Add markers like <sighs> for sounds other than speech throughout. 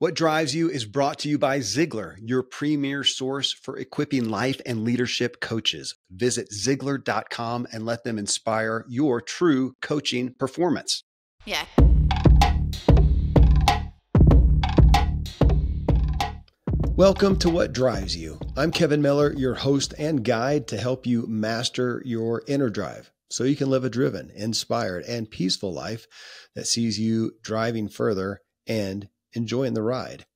What Drives You is brought to you by Ziglar, your premier source for equipping life and leadership coaches. Visit Ziglar.com and let them inspire your true coaching performance. Yeah. Welcome to What Drives You. I'm Kevin Miller, your host and guide to help you master your inner drive so you can live a driven, inspired, and peaceful life that sees you driving further and enjoying the ride.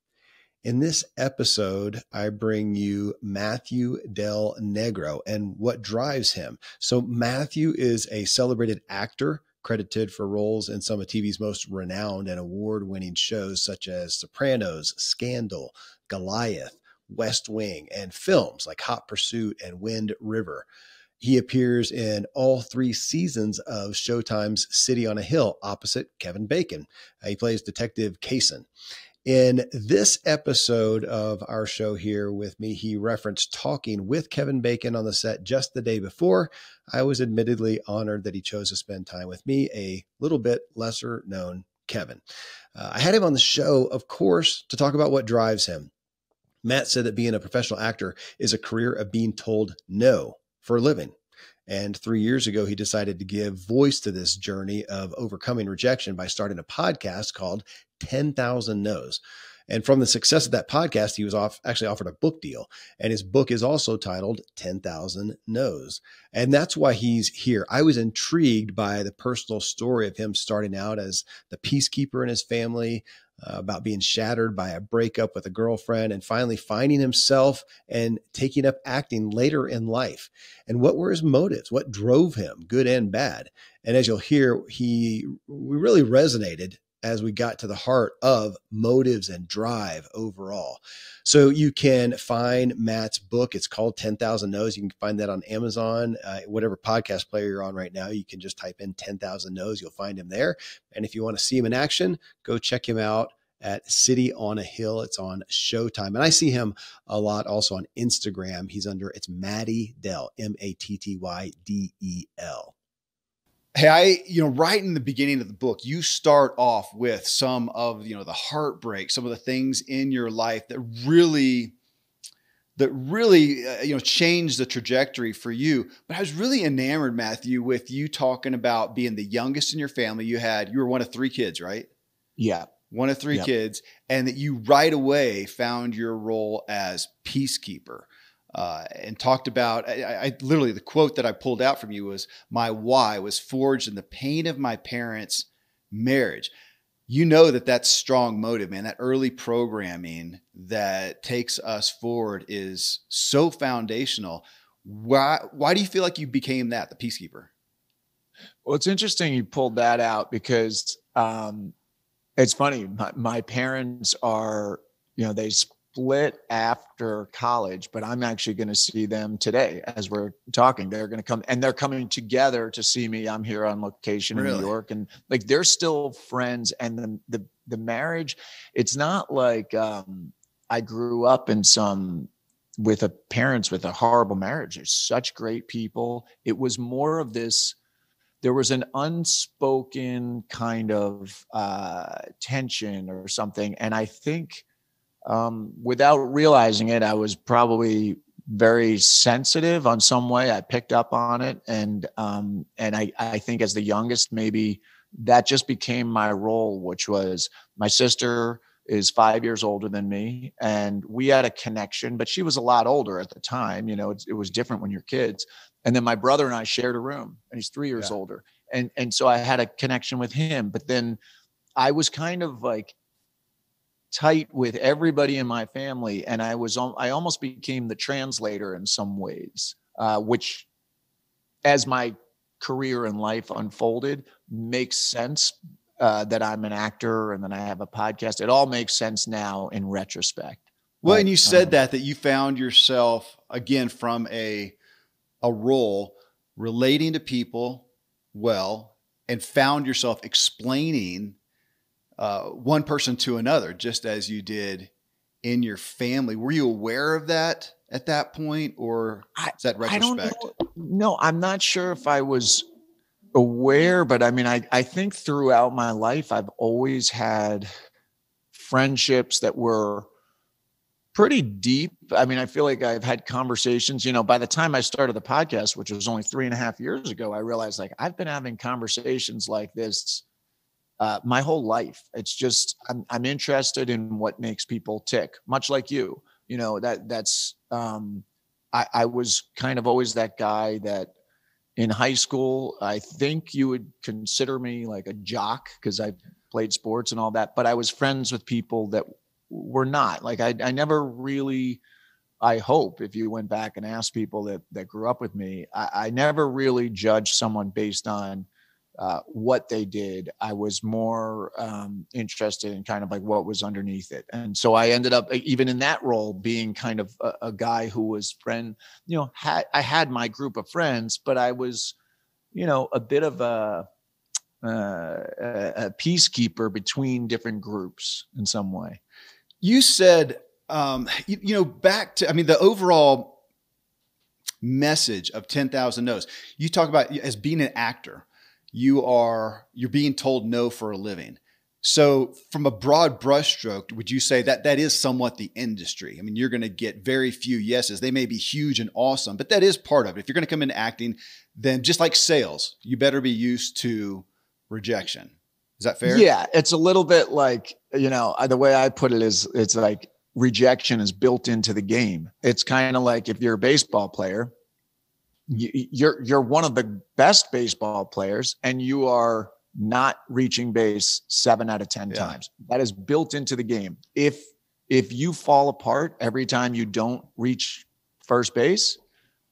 In this episode, I bring you Matthew Del Negro and what drives him. So, Matthew is a celebrated actor credited for roles in some of TV's most renowned and award winning shows such as Sopranos, Scandal, Goliath, West Wing, and films like Hot Pursuit and Wind River. He appears in all three seasons of Showtime's City on a Hill opposite Kevin Bacon. he plays Detective Caysen. In this episode of our show here with me, he referenced talking with Kevin Bacon on the set just the day before. I was admittedly honored that he chose to spend time with me, a little bit lesser known Kevin. Uh, I had him on the show, of course, to talk about what drives him. Matt said that being a professional actor is a career of being told no for a living. And three years ago, he decided to give voice to this journey of overcoming rejection by starting a podcast called 10,000 No's. And from the success of that podcast, he was off actually offered a book deal. And his book is also titled 10,000 No's. And that's why he's here. I was intrigued by the personal story of him starting out as the peacekeeper in his family, uh, about being shattered by a breakup with a girlfriend and finally finding himself and taking up acting later in life. And what were his motives? What drove him, good and bad? And as you'll hear, he we really resonated as we got to the heart of motives and drive overall. So you can find Matt's book. It's called 10,000 No's. You can find that on Amazon, uh, whatever podcast player you're on right now. You can just type in 10,000 No's. You'll find him there. And if you want to see him in action, go check him out at City on a Hill. It's on Showtime. And I see him a lot also on Instagram. He's under, it's Matty Dell, M A T T Y D E L. Hey, I, you know, right in the beginning of the book, you start off with some of, you know, the heartbreak, some of the things in your life that really, that really, uh, you know, changed the trajectory for you. But I was really enamored, Matthew, with you talking about being the youngest in your family. You had, you were one of three kids, right? Yeah one of three yep. kids, and that you right away found your role as peacekeeper. Uh, and talked about I, I, literally the quote that I pulled out from you was my why was forged in the pain of my parents' marriage. You know that that's strong motive, man. That early programming that takes us forward is so foundational. Why why do you feel like you became that, the peacekeeper? Well, it's interesting you pulled that out because um, it's funny. My, my parents are, you know, they split after college, but I'm actually going to see them today as we're talking. They're going to come and they're coming together to see me. I'm here on location really? in New York and like they're still friends. And the, the, the marriage, it's not like um, I grew up in some with a parents with a horrible marriage. They're such great people. It was more of this there was an unspoken kind of uh, tension or something. And I think um, without realizing it, I was probably very sensitive on some way. I picked up on it. And, um, and I, I think as the youngest, maybe that just became my role, which was my sister is five years older than me and we had a connection but she was a lot older at the time you know it, it was different when you're kids and then my brother and I shared a room, and he's three years yeah. older, and and so I had a connection with him. But then I was kind of like tight with everybody in my family, and I was I almost became the translator in some ways, uh, which as my career and life unfolded makes sense uh, that I'm an actor and then I have a podcast. It all makes sense now in retrospect. Well, but, and you said um, that that you found yourself again from a a role relating to people well and found yourself explaining uh, one person to another, just as you did in your family. Were you aware of that at that point, or is that retrospect? No, I'm not sure if I was aware, but I mean, I, I think throughout my life, I've always had friendships that were pretty deep. I mean, I feel like I've had conversations, you know, by the time I started the podcast, which was only three and a half years ago, I realized like I've been having conversations like this uh, my whole life. It's just, I'm, I'm interested in what makes people tick, much like you, you know, that that's, um, I, I was kind of always that guy that in high school, I think you would consider me like a jock because I played sports and all that, but I was friends with people that were not like I, I never really i hope if you went back and asked people that that grew up with me i, I never really judged someone based on uh, what they did i was more um, interested in kind of like what was underneath it and so i ended up even in that role being kind of a, a guy who was friend you know had i had my group of friends but i was you know a bit of a uh, a, peacekeeper between different groups in some way you said, um, you, you know, back to, I mean, the overall message of 10,000 no's. You talk about as being an actor, you are, you're being told no for a living. So, from a broad brushstroke, would you say that that is somewhat the industry? I mean, you're going to get very few yeses. They may be huge and awesome, but that is part of it. If you're going to come into acting, then just like sales, you better be used to rejection. Is that fair? Yeah, it's a little bit like, you know, the way I put it is it's like rejection is built into the game. It's kind of like if you're a baseball player, you're you're one of the best baseball players and you are not reaching base 7 out of 10 yeah. times. That is built into the game. If if you fall apart every time you don't reach first base,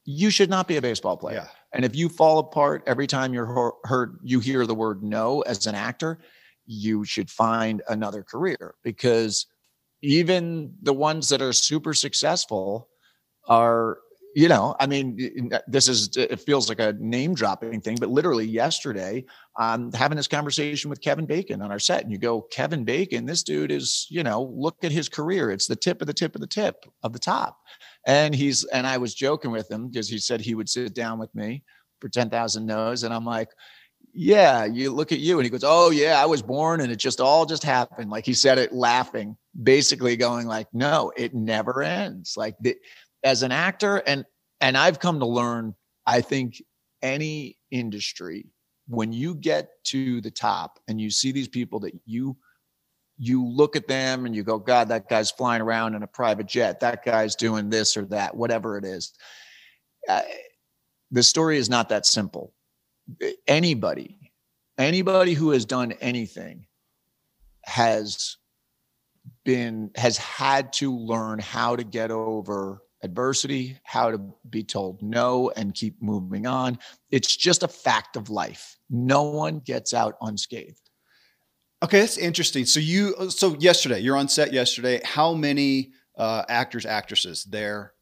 you should not be a baseball player. Yeah. And if you fall apart every time you're heard, you hear the word no as an actor, you should find another career because even the ones that are super successful are you know i mean this is it feels like a name dropping thing but literally yesterday i'm having this conversation with kevin bacon on our set and you go kevin bacon this dude is you know look at his career. It's the tip of the tip of the tip of the top. And he's and i was joking with him because he said he would sit down with me for 10,000 no's and i'm like yeah you look at you. And he goes oh yeah i was born and it just all just happened. Like he said it laughing basically going like no it never ends. Like the, as an actor and and I've come to learn I think any industry when you get to the top and you see these people that you you look at them and you go god that guy's flying around in a private jet. That guy's doing this or that whatever it is uh, the story is not that simple. Anybody anybody who has done anything has been has had to learn how to get over adversity, how to be told no and keep moving on. It's just a fact of life. No one gets out unscathed. Okay, that's interesting. So you so yesterday, you're on set yesterday. How many uh, actors, actresses there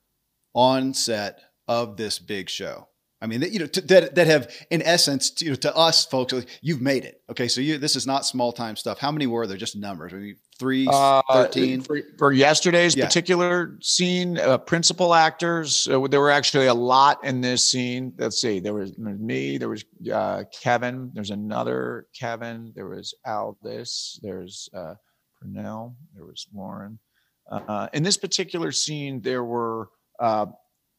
on set of this big show? I mean, you know, to, that that have, in essence, to, you know, to us folks, you've made it. Okay, so you this is not small time stuff. How many were there? Just numbers? I mean, three, uh, 13? For, for yesterday's yeah. particular scene, uh, principal actors. Uh, there were actually a lot in this scene. Let's see. There was me. There was uh, Kevin. There's another Kevin. There was Aldis. There's uh, Pernell. There was Lauren. Uh, in this particular scene, there were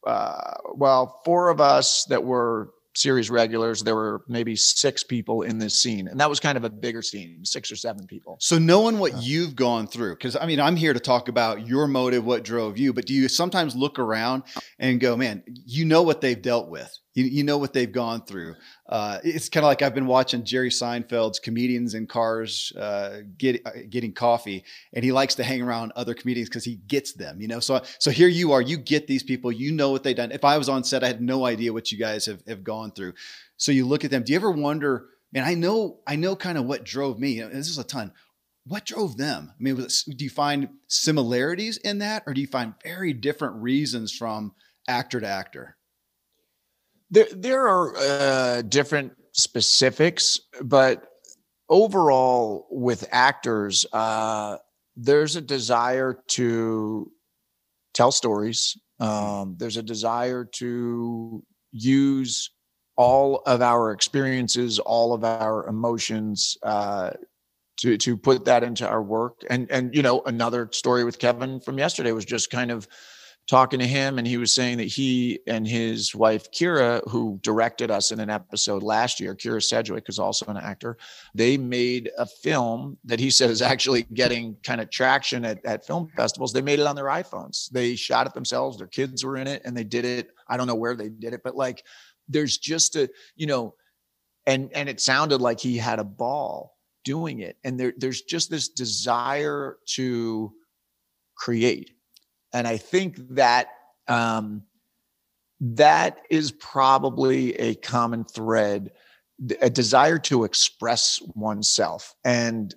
uh, well, four of us that were series regulars, there were maybe six people in this scene. And that was kind of a bigger scene, six or seven people. So knowing what you've gone through, because I mean, I'm here to talk about your motive, what drove you, but do you sometimes look around and go, man, you know what they've dealt with? You, you know what they've gone through. Uh, it's kind of like I've been watching Jerry Seinfeld's comedians in cars uh, get, uh, getting coffee, and he likes to hang around other comedians because he gets them. You know, so so here you are, you get these people, you know what they've done. If I was on set, I had no idea what you guys have have gone through. So you look at them. Do you ever wonder? Man, I know I know kind of what drove me. This is a ton what drove them? I mean, was, do you find similarities in that, or do you find very different reasons from actor to actor? There, there are uh, different specifics, but overall, with actors, uh, there's a desire to tell stories. Um, there's a desire to use all of our experiences, all of our emotions uh, to to put that into our work. And and you know, another story with Kevin from yesterday was just kind of talking to him and he was saying that he and his wife Kyra who directed us in an episode last year Kyra Sedgwick is also an actor they made a film that he <laughs> said is actually getting kind of traction at, at film festivals. They made it on their iPhones. They shot it themselves. Their kids were in it and they did it. I don't know where they did it but like there's just a you know and and it sounded like he had a ball doing it. And there there's just this desire to create and I think that um, that is probably a common thread, a desire to express oneself. And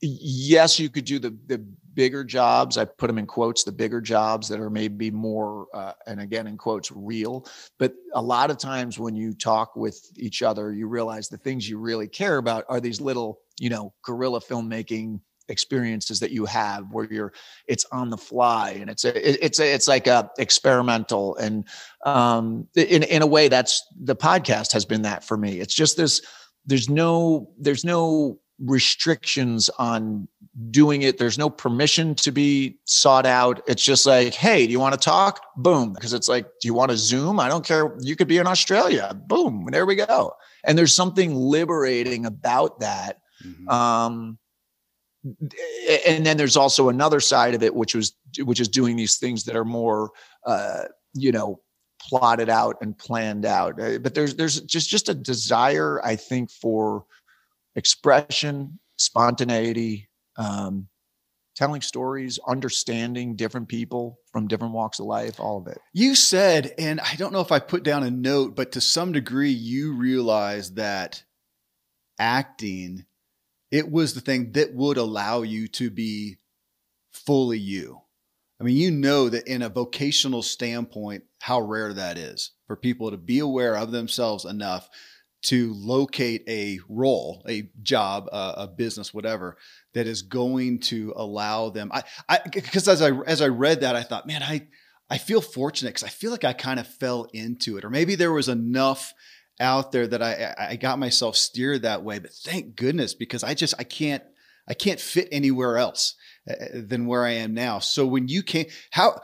yes, you could do the the bigger jobs. I put them in quotes, the bigger jobs that are maybe more, uh, and again in quotes, real. But a lot of times when you talk with each other, you realize the things you really care about are these little, you know, guerrilla filmmaking experiences that you have where you're it's on the fly and it's a it's a, it's like a experimental and um in in a way that's the podcast has been that for me. It's just this there's no there's no restrictions on doing it. There's no permission to be sought out. It's just like hey do you want to talk? Boom because it's like do you want to zoom? I don't care. You could be in australia. Boom there we go. And there's something liberating about that mm-hmm. um and then there's also another side of it which was which is doing these things that are more uh you know plotted out and planned out. Uh, but there's there's just just a desire i think for expression spontaneity um telling stories understanding different people from different walks of life all of it. You said and i don't know if i put down a note but to some degree you realize that acting it was the thing that would allow you to be fully you. I mean, you know that in a vocational standpoint, how rare that is for people to be aware of themselves enough to locate a role, a job, a business, whatever that is going to allow them. I, I, because as I as I read that, I thought, man, I I feel fortunate because I feel like I kind of fell into it, or maybe there was enough out there that I I got myself steered that way. But thank goodness because I just I can't I can't fit anywhere else uh, uh, than where I am now. So when you came, how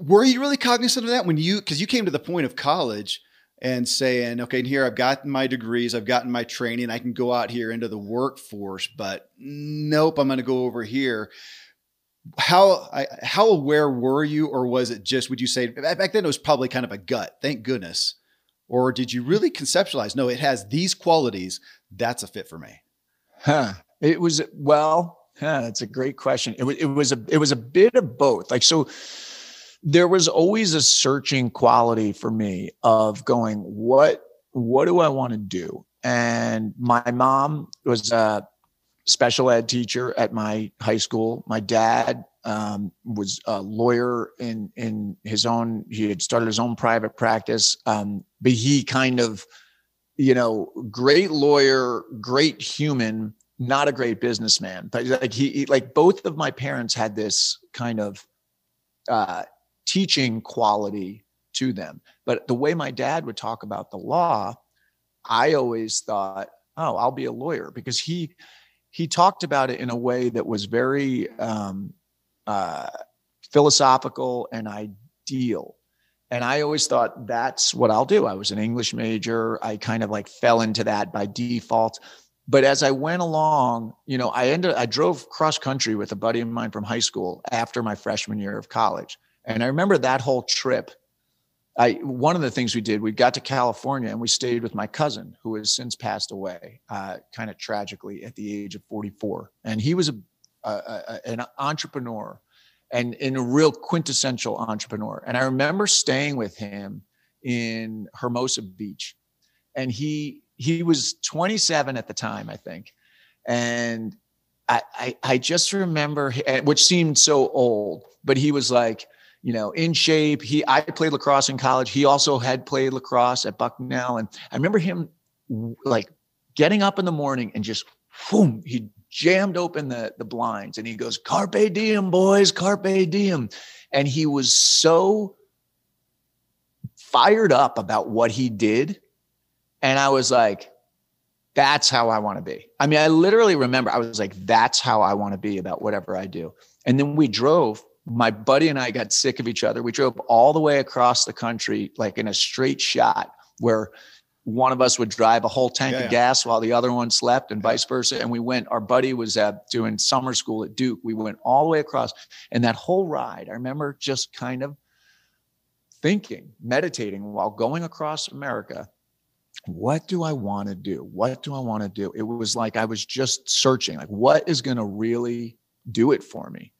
were you really cognizant of that when you because you came to the point of college and saying, okay, here I've gotten my degrees, I've gotten my training, I can go out here into the workforce, but nope, I'm going to go over here. How I, how aware were you, or was it just? Would you say back then it was probably kind of a gut? Thank goodness or did you really conceptualize, no, it has these qualities, that's a fit for me? Huh. It was, well, huh, that's a great question. It was, it was a, it was a bit of both. Like, so there was always a searching quality for me of going, what, what do I want to do? And my mom was a special ed teacher at my high school. My dad um, was a lawyer in in his own. He had started his own private practice, um, but he kind of, you know, great lawyer, great human, not a great businessman. But like he, he like both of my parents had this kind of uh, teaching quality to them. But the way my dad would talk about the law, I always thought, oh, I'll be a lawyer because he he talked about it in a way that was very um, uh, philosophical and ideal. And I always thought that's what I'll do. I was an English major. I kind of like fell into that by default. But as I went along, you know, I ended I drove cross country with a buddy of mine from high school after my freshman year of college. And I remember that whole trip. I one of the things we did, we got to California and we stayed with my cousin, who has since passed away, uh, kind of tragically at the age of 44. And he was a an entrepreneur and, and a real quintessential entrepreneur. And I remember staying with him in Hermosa Beach, and he he was 27 at the time, I think, and I I, I just remember, eh, which seemed so old, but he was like you know, in shape. He I played lacrosse in college. He also had played lacrosse at Bucknell. And I remember him like getting up in the morning and just boom, he jammed open the, the blinds and he goes, Carpe diem, boys, carpe diem. And he was so fired up about what he did. And I was like, that's how I want to be. I mean, I literally remember I was like, that's how I want to be about whatever I do. And then we drove. My buddy and I got sick of each other. We drove all the way across the country, like in a straight shot, where one of us would drive a whole tank yeah, of yeah. gas while the other one slept, and vice versa. And we went. Our buddy was at doing summer school at Duke. We went all the way across, and that whole ride, I remember just kind of thinking, meditating while going across America what do I want to do? What do I want to do? It was like I was just searching, like, what is going to really do it for me?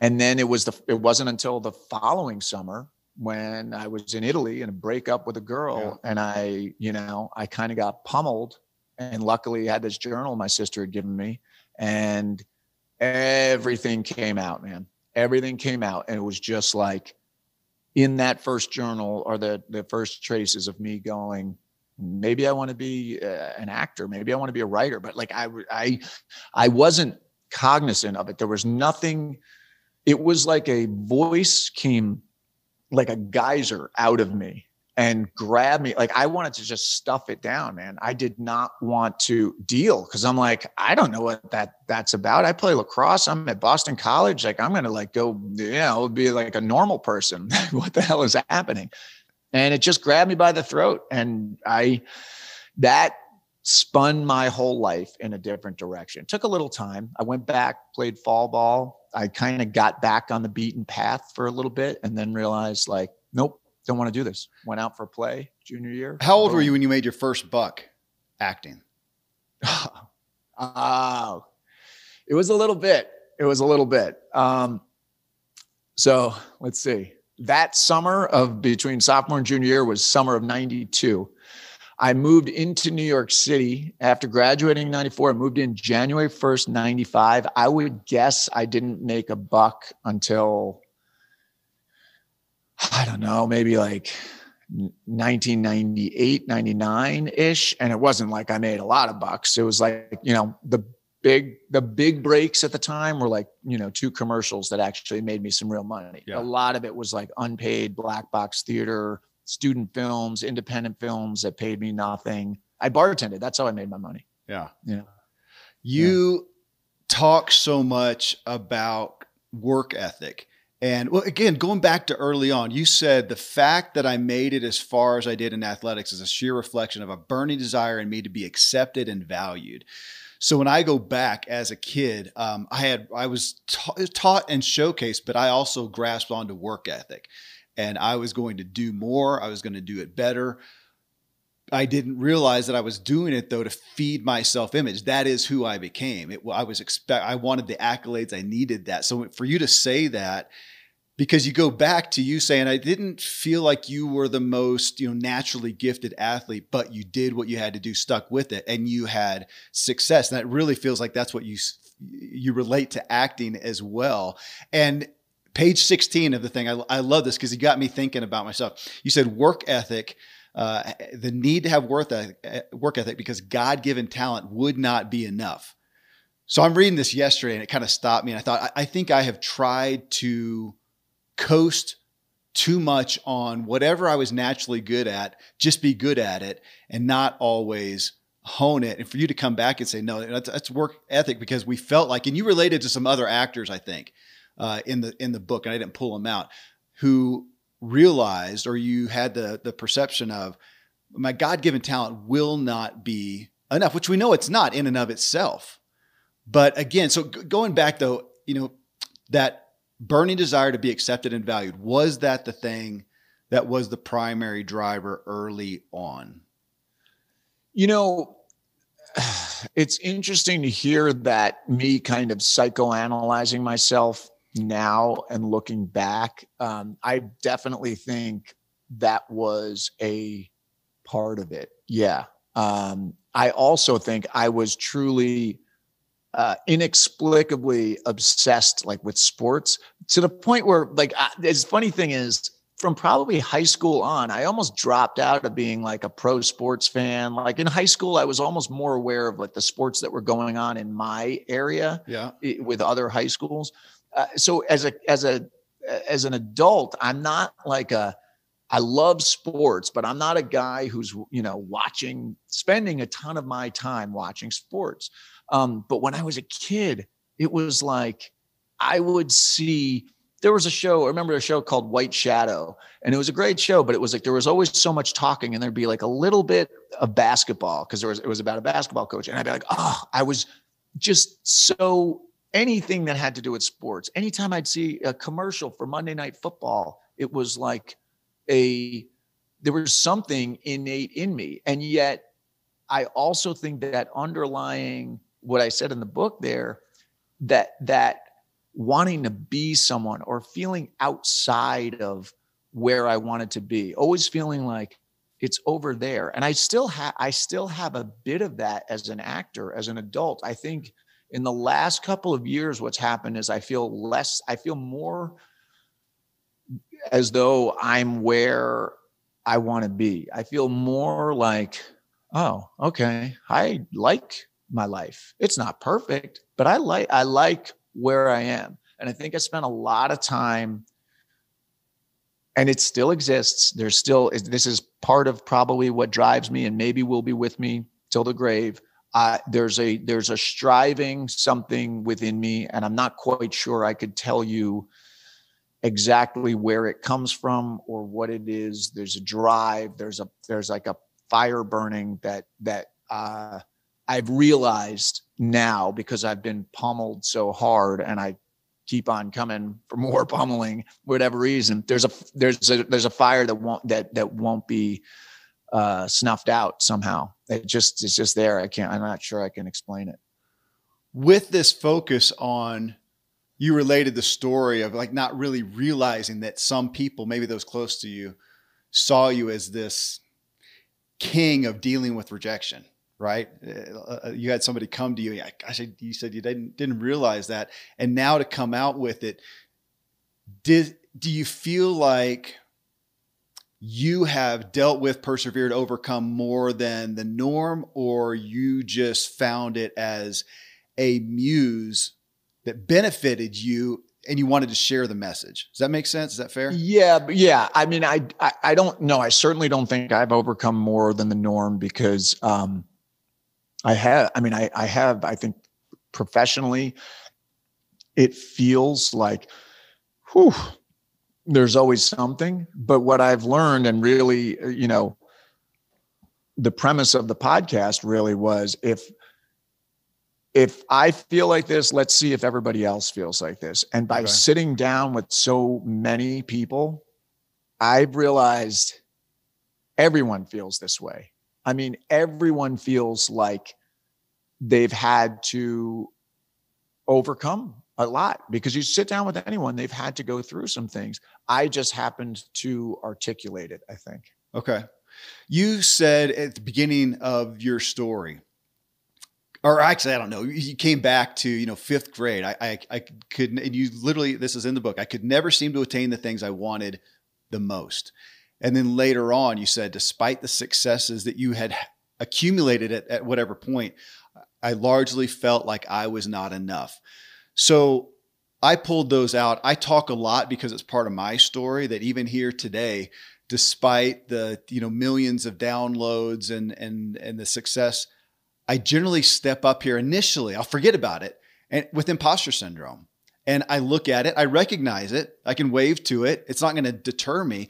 And then it was the, it wasn't until the following summer when I was in Italy in a breakup with a girl yeah. and I, you know, I kind of got pummeled and luckily I had this journal my sister had given me and everything came out, man. Everything came out and it was just like in that first journal or the the first traces of me going, maybe I want to be uh, an actor, maybe I want to be a writer, but like I I I wasn't cognizant of it. There was nothing it was like a voice came like a geyser out of me and grab me like I wanted to just stuff it down, man. I did not want to deal cuz I'm like I don't know what that that's about. I play lacrosse. I'm at Boston College. Like I'm to like go, you know, be like a normal person. <laughs> what the hell is happening? and it just grabbed me by the throat and i that spun my whole life in a different direction it took a little time i went back played fall ball i kind of got back on the beaten path for a little bit and then realized like nope don't want to do this. Went out for a play junior year. How old were you when you made your first buck acting? <laughs> Oh it was a little bit it was a little bit. Um so let's see. That summer of between sophomore and junior year was summer of 92 i moved into new york city after graduating in 94 i moved in january 1st 95 i would guess i didn't make a buck until i don't know maybe like 1998 99 ish and it wasn't like i made a lot of bucks. It was like you know the big the big breaks at the time were like you know two commercials that actually made me some real money. Yeah. a lot of it was like unpaid black box theater student films independent films that paid me nothing. I bartended. That's how i made my money. Yeah. Yeah you yeah. talk so much about work ethic. And well, again, going back to early on, you said the fact that I made it as far as I did in athletics is a sheer reflection of a burning desire in me to be accepted and valued. So when I go back as a kid, um, I had I was ta- taught and showcased, but I also grasped onto work ethic, and I was going to do more. I was going to do it better. I didn't realize that I was doing it though to feed my self image. That is who I became. It, I was expect. I wanted the accolades. I needed that. So for you to say that because you go back to you saying I didn't feel like you were the most you know naturally gifted athlete, but you did what you had to do, stuck with it, and you had success. And that really feels like that's what you you relate to acting as well. And page 16 of the thing, I, I love this because you got me thinking about myself. You said work ethic. Uh, the need to have work ethic, eh, work ethic because God given talent would not be enough. So I'm reading this yesterday and it kind of stopped me. And I thought, I, I think I have tried to coast too much on whatever I was naturally good at, just be good at it and not always hone it. And for you to come back and say, no, that's, that's work ethic because we felt like, and you related to some other actors, I think, uh, in the in the book, and I didn't pull them out, who realized or you had the the perception of my God given talent will not be enough, which we know it's not in and of itself. But again, so going back though, you know, that burning desire to be accepted and valued was that the thing that was the primary driver early on you know <sighs> it's interesting to hear that me kind of psychoanalyzing myself now and looking back um, i definitely think that was a part of it. Yeah. Um, i also think i was truly uh, inexplicably obsessed like with sports to the point where like I, the funny thing is from probably high school on i almost dropped out of being like a pro sports fan. Like in high school i was almost more aware of like the sports that were going on in my area yeah. with other high schools. Uh, so as a as a as an adult i'm not like a I love sports, but I'm not a guy who's, you know, watching, spending a ton of my time watching sports. Um, but when I was a kid, it was like I would see there was a show, I remember a show called White Shadow, and it was a great show, but it was like there was always so much talking, and there'd be like a little bit of basketball because there was it was about a basketball coach. And I'd be like, oh, I was just so anything that had to do with sports. Anytime I'd see a commercial for Monday Night Football, it was like a there was something innate in me. And yet I also think that underlying what I said in the book there, that that wanting to be someone or feeling outside of where I wanted to be, always feeling like it's over there. And I still have I still have a bit of that as an actor, as an adult. I think in the last couple of years, what's happened is I feel less, I feel more as though I'm where I want to be. I feel more like, oh, okay, I like my life. It's not perfect, but I like I like where I am. And I think I spent a lot of time and it still exists. There's still this is part of probably what drives me and maybe will be with me till the grave. Uh, there's a there's a striving something within me, and I'm not quite sure I could tell you exactly where it comes from or what it is. There's a drive. There's a there's like a fire burning that that uh, I've realized now because I've been pummeled so hard and I keep on coming for more <laughs> pummeling whatever reason there's a there's a there's a fire that won't that that won't be uh snuffed out somehow. It just it's just there. I can't i'm not sure i can explain it. With this focus on you related the story of like not really realizing that some people maybe those close to you saw you as this king of dealing with rejection right? Uh, uh, you had somebody come to you. Gosh, you said you didn't didn't realize that, and now to come out with it, did do you feel like you have dealt with, persevered, overcome more than the norm, or you just found it as a muse that benefited you and you wanted to share the message. Does that make sense? Is that fair? Yeah, yeah. I mean, I, I, I don't know. I certainly don't think I've overcome more than the norm because um, I have, I mean, I, I have, I think professionally, it feels like, whew, there's always something. But what I've learned and really, uh, you know, the premise of the podcast really was if if I feel like this, let's see if everybody else feels like this. And by okay. sitting down with so many people, I've realized everyone feels this way. I mean, everyone feels like they've had to overcome a lot because you sit down with anyone, they've had to go through some things. I just happened to articulate it, I think. Okay. You said at the beginning of your story, or actually, I don't know. You came back to you know fifth grade. I, I I could and you literally this is in the book. I could never seem to attain the things I wanted the most. And then later on, you said, despite the successes that you had accumulated at, at whatever point, I largely felt like I was not enough. So I pulled those out. I talk a lot because it's part of my story that even here today, despite the you know millions of downloads and and and the success, I generally step up here initially. I'll forget about it and with imposter syndrome. And I look at it, I recognize it, I can wave to it. It's not going to deter me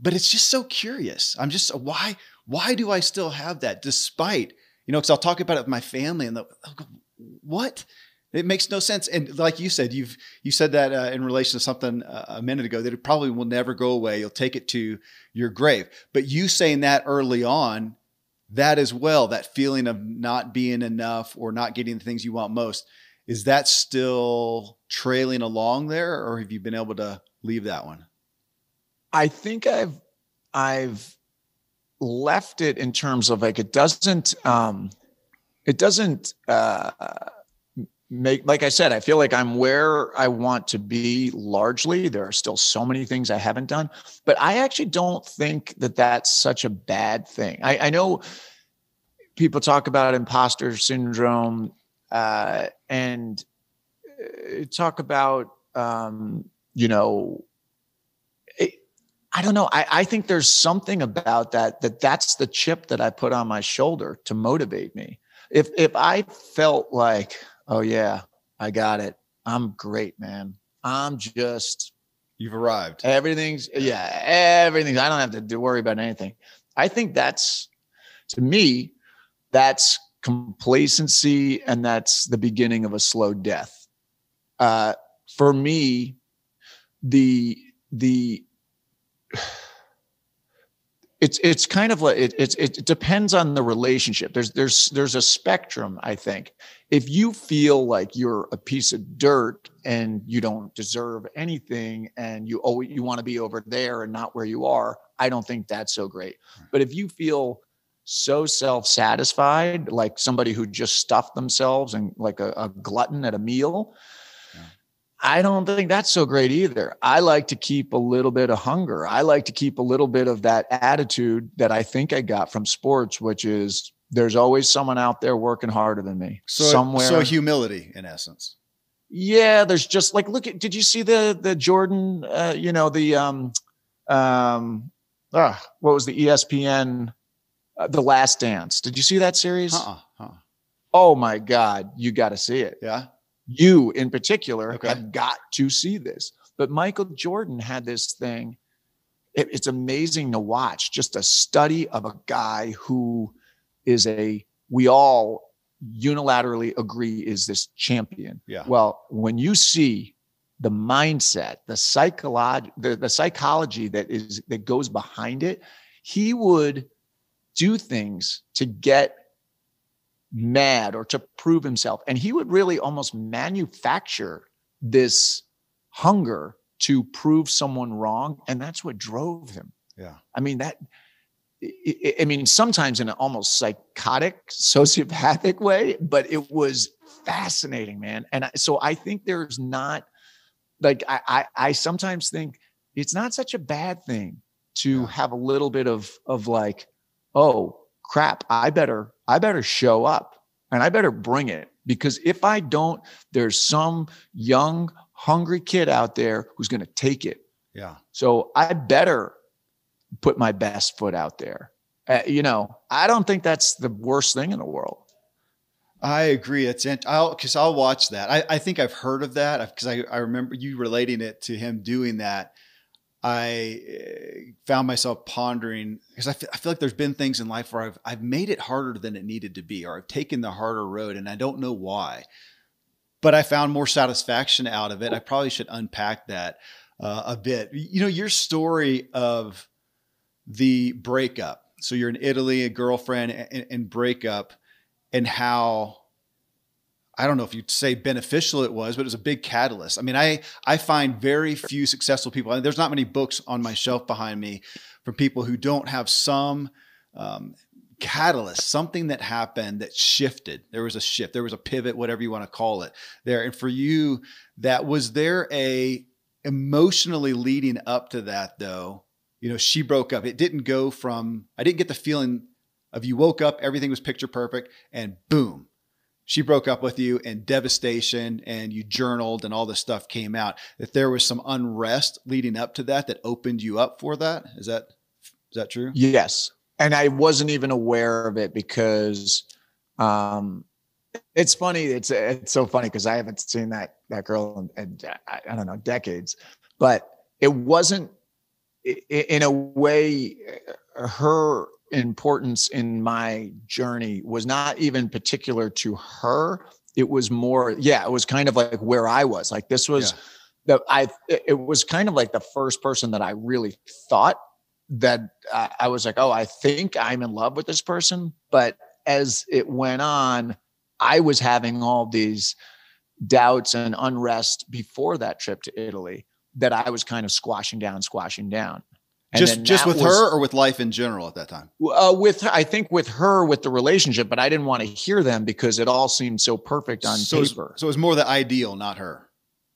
but it's just so curious. I'm just why why do I still have that despite you know because I'll talk about it with my family and the what it makes no sense. And like you said, you've you said that uh, in relation to something uh, a minute ago that it probably will never go away. You'll take it to your grave. But you saying that early on, that as well, that feeling of not being enough or not getting the things you want most, is that still trailing along there, or have you been able to leave that one? I think I've I've left it in terms of like it doesn't um it doesn't uh make like I said, I feel like I'm where I want to be largely. There are still so many things I haven't done, but I actually don't think that that's such a bad thing. I, I know people talk about imposter syndrome uh, and uh, talk about um, you know I don't know. I, I think there's something about that that that's the chip that I put on my shoulder to motivate me. If if I felt like, oh yeah, I got it. I'm great, man. I'm just you've arrived. Everything's yeah, everything's, I don't have to do, worry about anything. I think that's to me, that's complacency and that's the beginning of a slow death. Uh, for me, the the it's it's kind of like it, it's it depends on the relationship. There's there's there's a spectrum i think. If you feel like you're a piece of dirt and you don't deserve anything and you always you want to be over there and not where you are i don't think that's so great. But if you feel so self-satisfied like somebody who just stuffed themselves and like a, a glutton at a meal I don't think that's so great either. I like to keep a little bit of hunger. I like to keep a little bit of that attitude that I think I got from sports, which is there's always someone out there working harder than me. So, somewhere. So humility in essence. Yeah, there's just like look at did you see the the Jordan uh, you know the um um uh, what was the ESPN uh, the last dance. Did you see that series? Uh-uh, uh-uh. Oh my god, you got to see it. Yeah you in particular okay. have got to see this. But Michael Jordan had this thing. It, it's amazing to watch just a study of a guy who is a, we all unilaterally agree is this champion. Yeah. Well, when you see the mindset, the psychology, the, the psychology that is that goes behind it, he would do things to get mad or to prove himself. And he would really almost manufacture this hunger to prove someone wrong. And that's what drove him. Yeah. I mean, that, I mean, sometimes in an almost psychotic, sociopathic way, but it was fascinating, man. And so I think there's not like, I, I, I sometimes think it's not such a bad thing to yeah. have a little bit of, of like, oh, crap, I better, I better show up and I better bring it because if I don't, there's some young, hungry kid out there who's going to take it. Yeah. So I better put my best foot out there. Uh, you know, I don't think that's the worst thing in the world. I agree. It's I'll because I'll watch that. I, I think I've heard of that because I, I remember you relating it to him doing that. I eh, found myself pondering because I feel, I feel like there's been things in life where I've I've made it harder than it needed to be, or I've taken the harder road, and I don't know why. But I found more satisfaction out of it. I probably should unpack that uh, a bit. You know, your story of the breakup. So you're in Italy, a girlfriend, and, and breakup, and how I don't know if you'd say beneficial it was, but it was a big catalyst. I mean, I I find very few successful people. there's not many books on my shelf behind me from people who don't have some um, catalyst, something that happened that shifted. There was a shift. There was a pivot, whatever you want to call it. There, and for you, that was there a emotionally leading up to that though. You know, she broke up. It didn't go from. I didn't get the feeling of you woke up, everything was picture perfect, and boom she broke up with you and devastation and you journaled and all this stuff came out. That there was some unrest leading up to that that opened you up for that? Is that is that true? Yes. And i wasn't even aware of it because um it's funny. It's it's so funny because i haven't seen that that girl in, in I, I don't know decades. But it wasn't in a way her importance in my journey was not even particular to her. It was more, yeah, it was kind of like where I was. Like this was yeah. the I. It was kind of like the first person that I really thought that uh, I was like, oh, I think I'm in love with this person. But as it went on, I was having all these doubts and unrest before that trip to Italy that I was kind of squashing down, squashing down. And just just with was, her or with life in general at that time? Uh, with I think with her with the relationship, but I didn't want to hear them because it all seemed so perfect on so paper. so it was more the ideal, not her.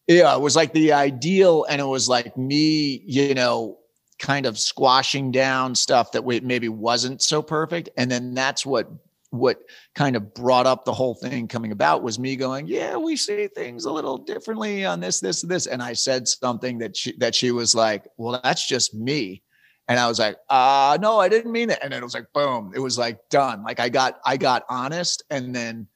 Yeah, it was like the ideal, and it was like me, you know, kind of squashing down stuff that maybe wasn't so perfect, and then that's what what kind of brought up the whole thing coming about was me going, yeah, we see things a little differently on this, this, this. And I said something that she, that she was like, well, that's just me. And I was like, uh, no, I didn't mean it. And it was like, boom, it was like done. Like I got, I got honest. And then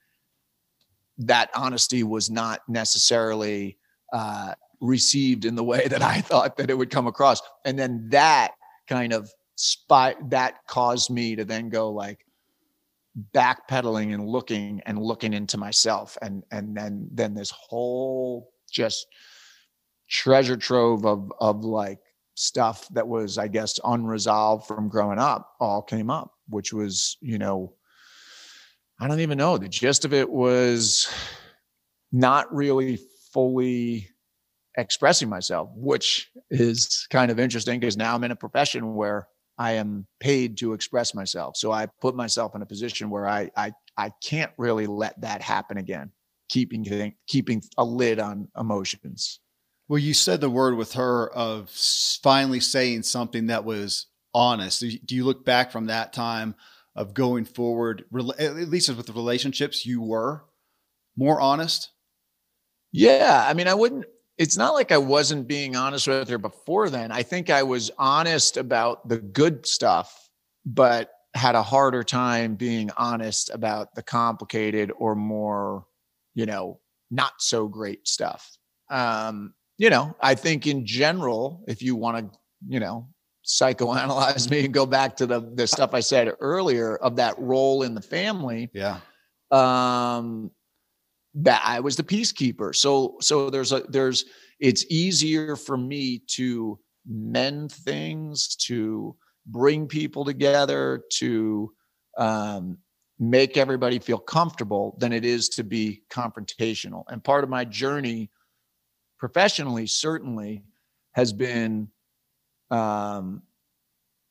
that honesty was not necessarily uh, received in the way that I thought that it would come across. And then that kind of spy that caused me to then go like backpedaling and looking and looking into myself. And and then then this whole just treasure trove of of like stuff that was i guess unresolved from growing up all came up which was you know i don't even know. The gist of it was not really fully expressing myself which is kind of interesting because now i'm in a profession where i am paid to express myself so i put myself in a position where i i i can't really let that happen again keeping keeping a lid on emotions well, you said the word with her of finally saying something that was honest. Do you look back from that time of going forward, at least with the relationships, you were more honest? Yeah. I mean, I wouldn't, it's not like I wasn't being honest with her before then. I think I was honest about the good stuff, but had a harder time being honest about the complicated or more, you know, not so great stuff. Um, you know, I think in general, if you want to, you know, psychoanalyze <laughs> me and go back to the the stuff I said earlier of that role in the family. Yeah. Um that I was the peacekeeper. So so there's a there's it's easier for me to mend things, to bring people together, to um make everybody feel comfortable than it is to be confrontational. And part of my journey professionally certainly has been um,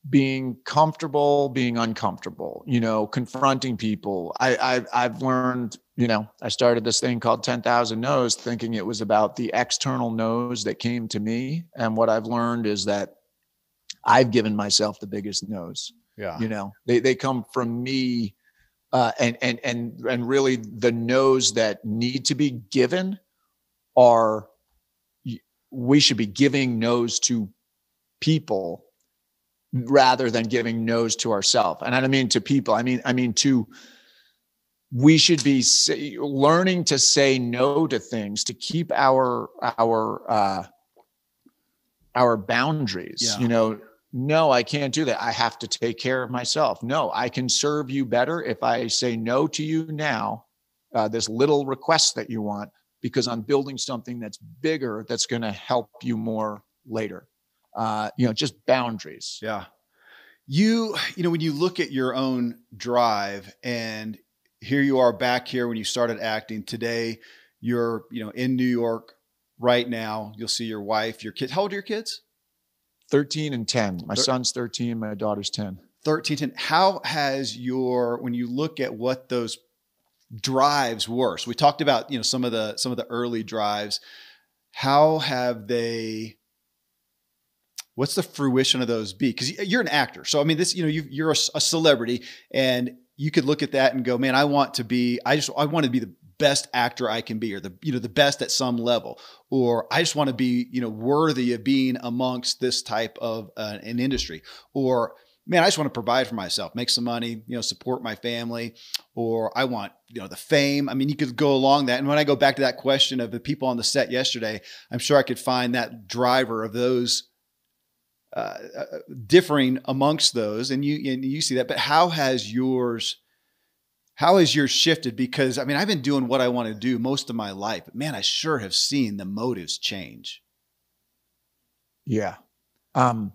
being comfortable being uncomfortable you know confronting people I, I i've learned you know i started this thing called 10000 no's thinking it was about the external no's that came to me and what i've learned is that i've given myself the biggest no's yeah you know they, they come from me uh, and and and and really the no's that need to be given are we should be giving no's to people rather than giving no's to ourselves. And I don't mean to people. I mean I mean to we should be say, learning to say no to things to keep our our uh, our boundaries. Yeah. You know, no, I can't do that. I have to take care of myself. No, I can serve you better if I say no to you now. Uh, this little request that you want because I'm building something that's bigger that's going to help you more later. Uh, you know, just boundaries. Yeah. You, you know, when you look at your own drive and here you are back here when you started acting today, you're, you know, in New York right now. You'll see your wife, your kids. How old are your kids? 13 and 10. My Thir- son's 13, my daughter's 10. 13 10. How has your, when you look at what those drives were so We talked about you know some of the some of the early drives. How have they? What's the fruition of those be? Because you're an actor, so I mean, this you know you are a, a celebrity, and you could look at that and go, man, I want to be. I just I want to be the best actor I can be, or the you know the best at some level, or I just want to be you know worthy of being amongst this type of uh, an industry, or man, I just want to provide for myself, make some money, you know, support my family, or I want, you know, the fame. I mean, you could go along that. And when I go back to that question of the people on the set yesterday, I'm sure I could find that driver of those uh, uh, differing amongst those. And you and you see that. But how has yours? How has yours shifted? Because I mean, I've been doing what I want to do most of my life, but man, I sure have seen the motives change. Yeah. Um,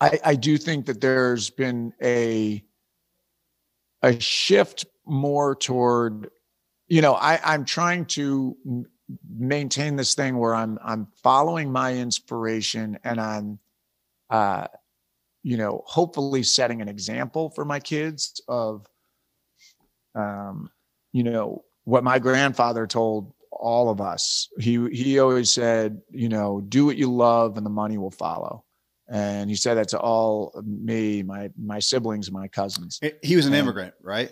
I, I do think that there's been a a shift more toward, you know, I, I'm trying to maintain this thing where I'm I'm following my inspiration and I'm uh you know hopefully setting an example for my kids of um you know what my grandfather told all of us he he always said you know do what you love and the money will follow and he said that to all me, my my siblings, my cousins. He was an and immigrant, right?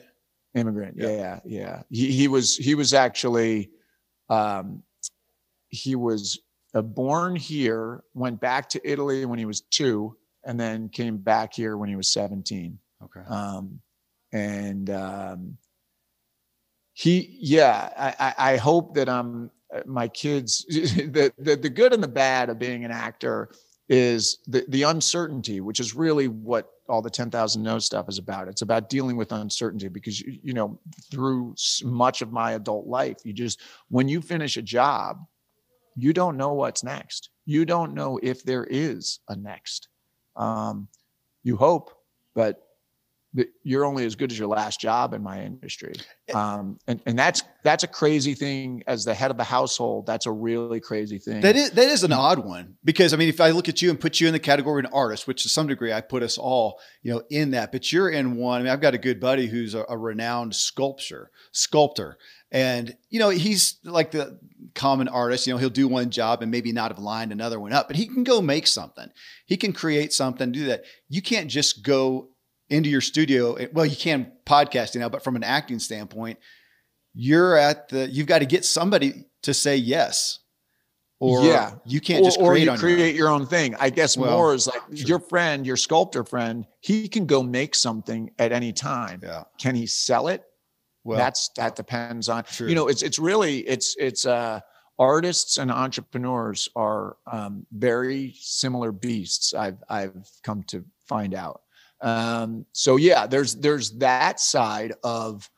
Immigrant, yeah, yeah. yeah. He he was he was actually, um, he was uh, born here, went back to Italy when he was two, and then came back here when he was 17. Okay. Um, and um, he, yeah, I, I, I hope that uh, my kids. <laughs> the, the the good and the bad of being an actor is the the uncertainty, which is really what all the 10,000 no stuff is about. It's about dealing with uncertainty because you, you know through much of my adult life, you just when you finish a job, you don't know what's next. You don't know if there is a next. Um, you hope, but you're only as good as your last job in my industry. Um, and, and that's that's a crazy thing as the head of the household. That's a really crazy thing. That is that is an odd one because I mean, if I look at you and put you in the category of an artist, which to some degree I put us all, you know, in that, but you're in one. I mean, I've got a good buddy who's a, a renowned sculptor, sculptor, and you know, he's like the common artist. You know, he'll do one job and maybe not have lined another one up, but he can go make something. He can create something, do that. You can't just go into your studio. Well, you can podcasting now, but from an acting standpoint, you're at the you've got to get somebody to say yes. Or yeah. you can't just or, create, or you create your own. your own thing. I guess well, more is like sure. your friend, your sculptor friend, he can go make something at any time. Yeah. Can he sell it? Well, that's that depends on true. you know, it's it's really it's it's uh artists and entrepreneurs are um, very similar beasts. I've I've come to find out. Um, so yeah, there's there's that side of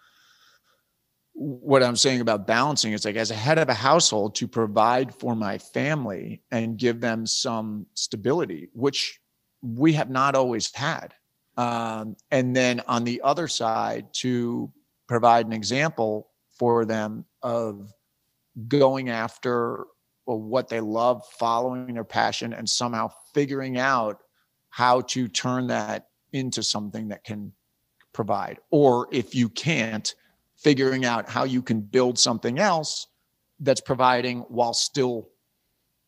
what I'm saying about balancing. It's like as a head of a household to provide for my family and give them some stability, which we have not always had. Um, and then on the other side, to provide an example for them of going after what they love, following their passion, and somehow figuring out how to turn that into something that can provide. Or if you can't, figuring out how you can build something else that's providing while still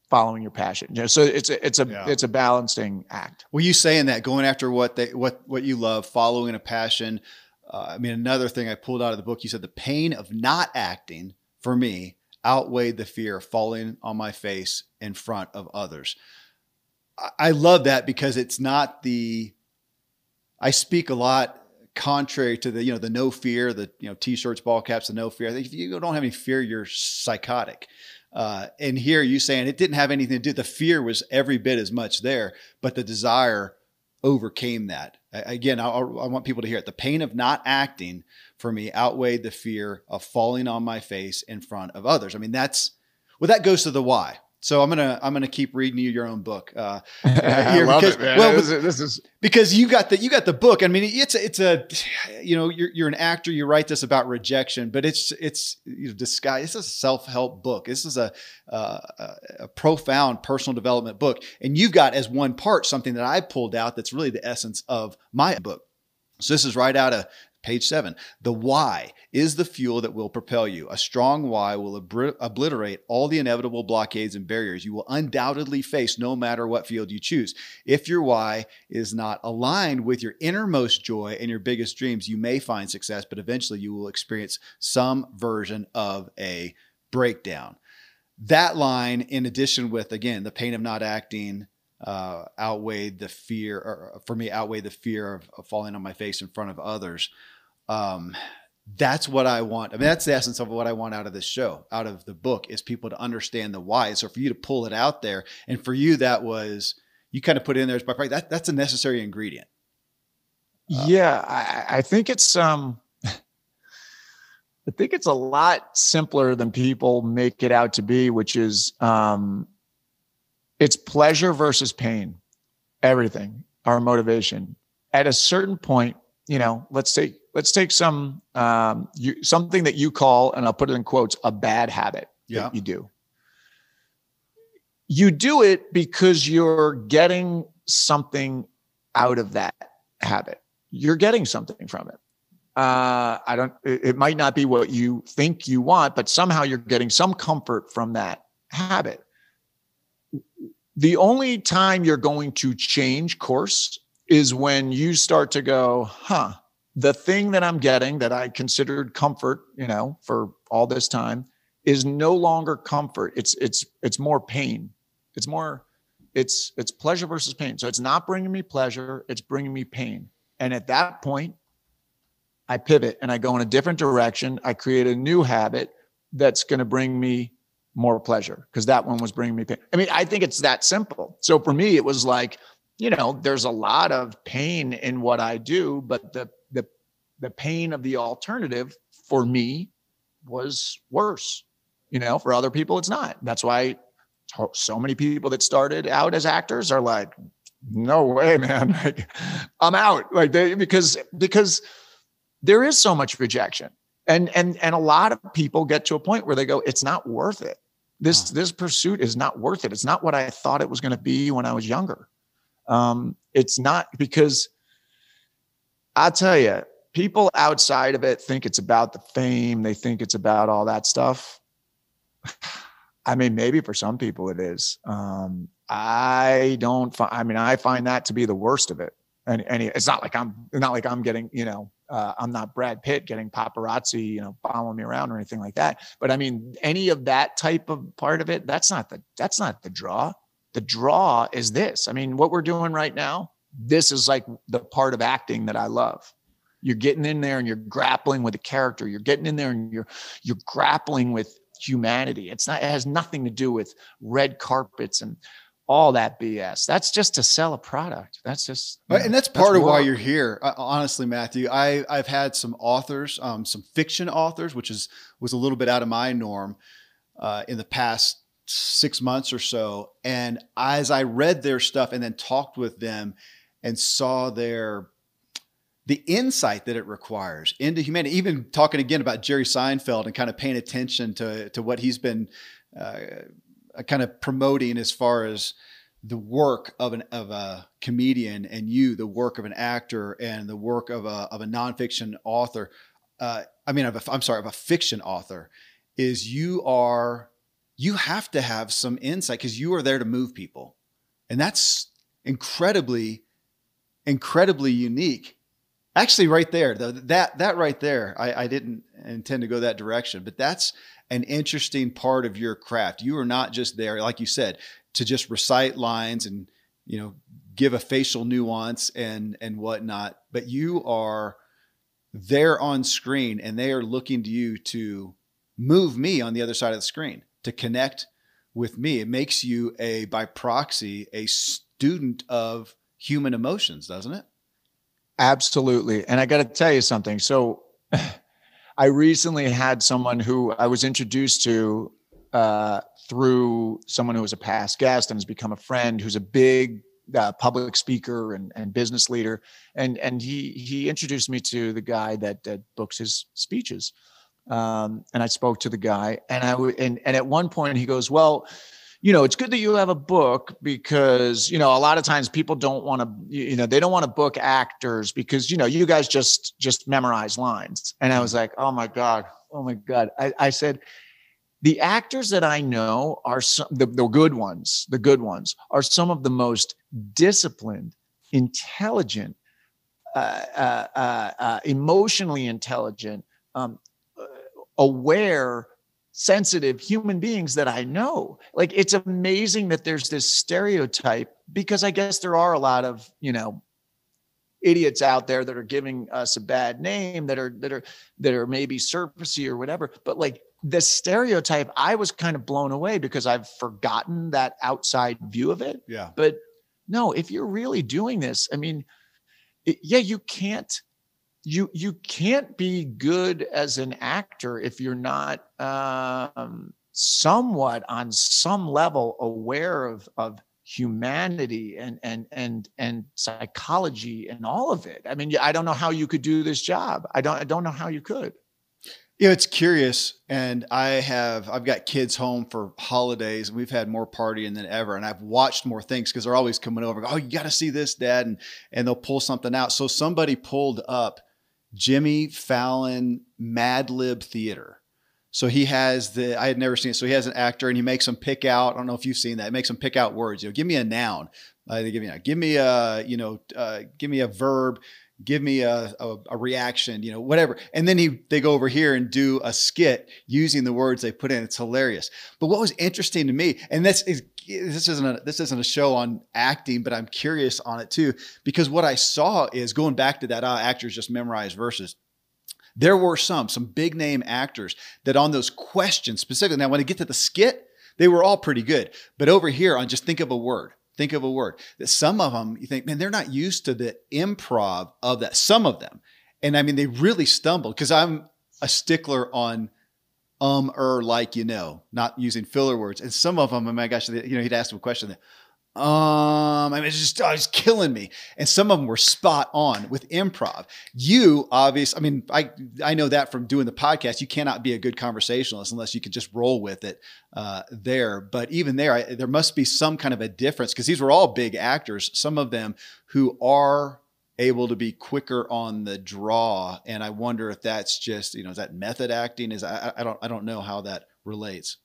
following your passion. So it's a it's a yeah. it's a balancing act. Well, you saying that going after what they what what you love, following a passion. Uh, I mean, another thing I pulled out of the book, you said the pain of not acting for me outweighed the fear of falling on my face in front of others. I, I love that because it's not the I speak a lot contrary to the you know the no fear, the you know t-shirts, ball caps, the no fear. If you don't have any fear, you're psychotic. Uh, and here you saying it didn't have anything to do. The fear was every bit as much there, but the desire overcame that. Again, I, I want people to hear it. The pain of not acting for me outweighed the fear of falling on my face in front of others. I mean, that's well, that goes to the why. So I'm gonna I'm gonna keep reading you your own book. Uh, <laughs> I love because, it, man. Well, this is, this is, because you got the you got the book. I mean, it's a, it's a you know you're you're an actor. You write this about rejection, but it's it's you know, disguise. Is a self help book. This is a, uh, a profound personal development book, and you've got as one part something that I pulled out that's really the essence of my book. So this is right out of Page seven, the why is the fuel that will propel you. A strong why will obliterate all the inevitable blockades and barriers you will undoubtedly face no matter what field you choose. If your why is not aligned with your innermost joy and your biggest dreams, you may find success, but eventually you will experience some version of a breakdown. That line, in addition with, again, the pain of not acting, uh, outweighed the fear, or for me, outweighed the fear of, of, falling on my face in front of others. Um, that's what I want. I mean, that's the essence of what I want out of this show, out of the book, is people to understand the why. So for you to pull it out there, and for you, that was you kind of put it in there as by that that's a necessary ingredient. Uh, yeah, I, I think it's um, <laughs> I think it's a lot simpler than people make it out to be, which is um, it's pleasure versus pain. Everything, our motivation. At a certain point, you know, let's take let's take some um, you, something that you call, and I'll put it in quotes, a bad habit. Yeah, you do. You do it because you're getting something out of that habit. You're getting something from it. Uh, I don't. It, it might not be what you think you want, but somehow you're getting some comfort from that habit the only time you're going to change course is when you start to go, huh, the thing that I'm getting that I considered comfort, you know, for all this time is no longer comfort. It's it's it's more pain. It's more it's it's pleasure versus pain. So it's not bringing me pleasure, it's bringing me pain. And at that point, I pivot and I go in a different direction. I create a new habit that's going to bring me more pleasure because that one was bringing me pain. I mean, I think it's that simple. So for me, it was like, you know, there's a lot of pain in what I do, but the the the pain of the alternative for me was worse. You know, for other people, it's not. That's why so many people that started out as actors are like, no way, man. <laughs> Like, I'm out. Like they because because there is so much rejection and and and a lot of people get to a point where they go it's not worth it. This this pursuit is not worth it. It's not what i thought it was going to be when i was younger. Um it's not because i tell you people outside of it think it's about the fame. They think it's about all that stuff. <sighs> I mean maybe for some people it is. Um i don't find i mean i find that to be the worst of it. And, and it's not like i'm not like i'm getting you know uh, I'm not Brad Pitt getting paparazzi, you know, following me around or anything like that. But I mean, any of that type of part of it, that's not the that's not the draw. The draw is this. I mean, what we're doing right now, this is like the part of acting that I love. You're getting in there and you're grappling with a character. You're getting in there and you're you're grappling with humanity. It's not it has nothing to do with red carpets and all that BS. That's just to sell a product. That's just, know, and that's part that's of why you're here. Uh, honestly, Matthew, I I've had some authors, um, some fiction authors, which is was a little bit out of my norm uh, in the past six months or so. And as I read their stuff and then talked with them and saw their the insight that it requires into humanity, even talking again about Jerry Seinfeld and kind of paying attention to to what he's been. Uh, kind of promoting as far as the work of an of a comedian and you the work of an actor and the work of a of a nonfiction author uh, I mean of a, I'm sorry of a fiction author is you are you have to have some insight because you are there to move people. And that's incredibly incredibly unique. Actually right there the, that that right there I, I didn't intend to go that direction but that's an interesting part of your craft. You are not just there, like you said, to just recite lines and you know give a facial nuance and and whatnot, but you are there on screen and they are looking to you to move me on the other side of the screen to connect with me. It makes you a by proxy a student of human emotions, doesn't it? Absolutely. And I got to tell you something. So I recently had someone who I was introduced to uh, through someone who was a past guest and has become a friend, who's a big uh, public speaker and, and business leader, and and he he introduced me to the guy that, that books his speeches, um, and I spoke to the guy, and I w- and and at one point he goes, well you know, it's good that you have a book because, you know, a lot of times people don't want to, you know, they don't want to book actors because, you know, you guys just, just memorize lines. And I was like, oh my God, oh my God. I, I said, the actors that I know are some, the, the good ones, the good ones are some of the most disciplined, intelligent, uh, uh, uh, uh emotionally intelligent, um, uh, aware sensitive human beings that I know. Like it's amazing that there's this stereotype because I guess there are a lot of, you know, idiots out there that are giving us a bad name that are that are that are maybe surfacey or whatever. But like the stereotype, I was kind of blown away because I've forgotten that outside view of it. Yeah. But no, if you're really doing this, I mean, it, yeah, you can't you you can't be good as an actor if you're not um, somewhat on some level aware of of humanity and and and and psychology and all of it. I mean, I don't know how you could do this job. I don't I don't know how you could. Yeah, it's curious, and I have I've got kids home for holidays, and we've had more partying than ever. And I've watched more things because they're always coming over. Oh, you got to see this, Dad, and and they'll pull something out. So somebody pulled up Jimmy Fallon Mad Lib Theater. So he has the I had never seen it. So he has an actor and he makes them pick out. I don't know if you've seen that. It makes them pick out words. You know, give me a noun. Uh, give me a give me a you know uh, give me a verb. Give me a, a, a, reaction, you know, whatever. And then he they go over here and do a skit using the words they put in. It's hilarious. But what was interesting to me, and this is this isn't a this isn't a show on acting, but I'm curious on it too, because what I saw is going back to that uh, actors just memorize verses. There were some, some big name actors that on those questions specifically. Now, when I get to the skit, they were all pretty good. But over here on just think of a word, think of a word that some of them you think, man, they're not used to the improv of that. Some of them. And I mean, they really stumbled because I'm a stickler on um, er, like, you know, not using filler words. And some of them, oh my gosh, you know, he'd ask them a question that, um, I mean, it's just, oh, it's killing me. And some of them were spot on with improv. You, obvious, I mean, I I know that from doing the podcast. You cannot be a good conversationalist unless you can just roll with it uh, there. But even there, I, there must be some kind of a difference because these were all big actors. Some of them who are able to be quicker on the draw, and I wonder if that's just you know is that method acting? Is I, I don't I don't know how that relates.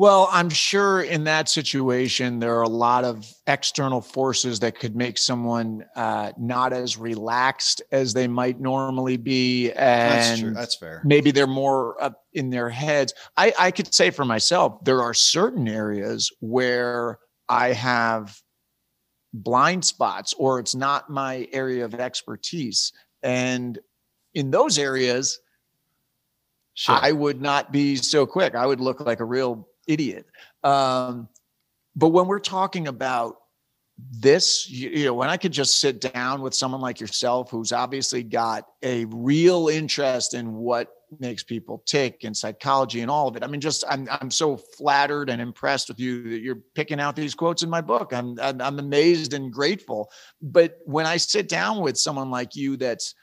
Well, I'm sure in that situation, there are a lot of external forces that could make someone uh, not as relaxed as they might normally be. And That's true. That's fair. Maybe they're more up in their heads. I, I could say for myself, there are certain areas where I have blind spots or it's not my area of expertise. And in those areas, Sure. I would not be so quick. I would look like a real idiot. Um, but when we're talking about this, you, you, know, when I could just sit down with someone like yourself, who's obviously got a real interest in what makes people tick and psychology and all of it. I mean, just I'm I'm so flattered and impressed with you that you're picking out these quotes in my book. I'm I'm, I'm amazed and grateful. But when I sit down with someone like you, that's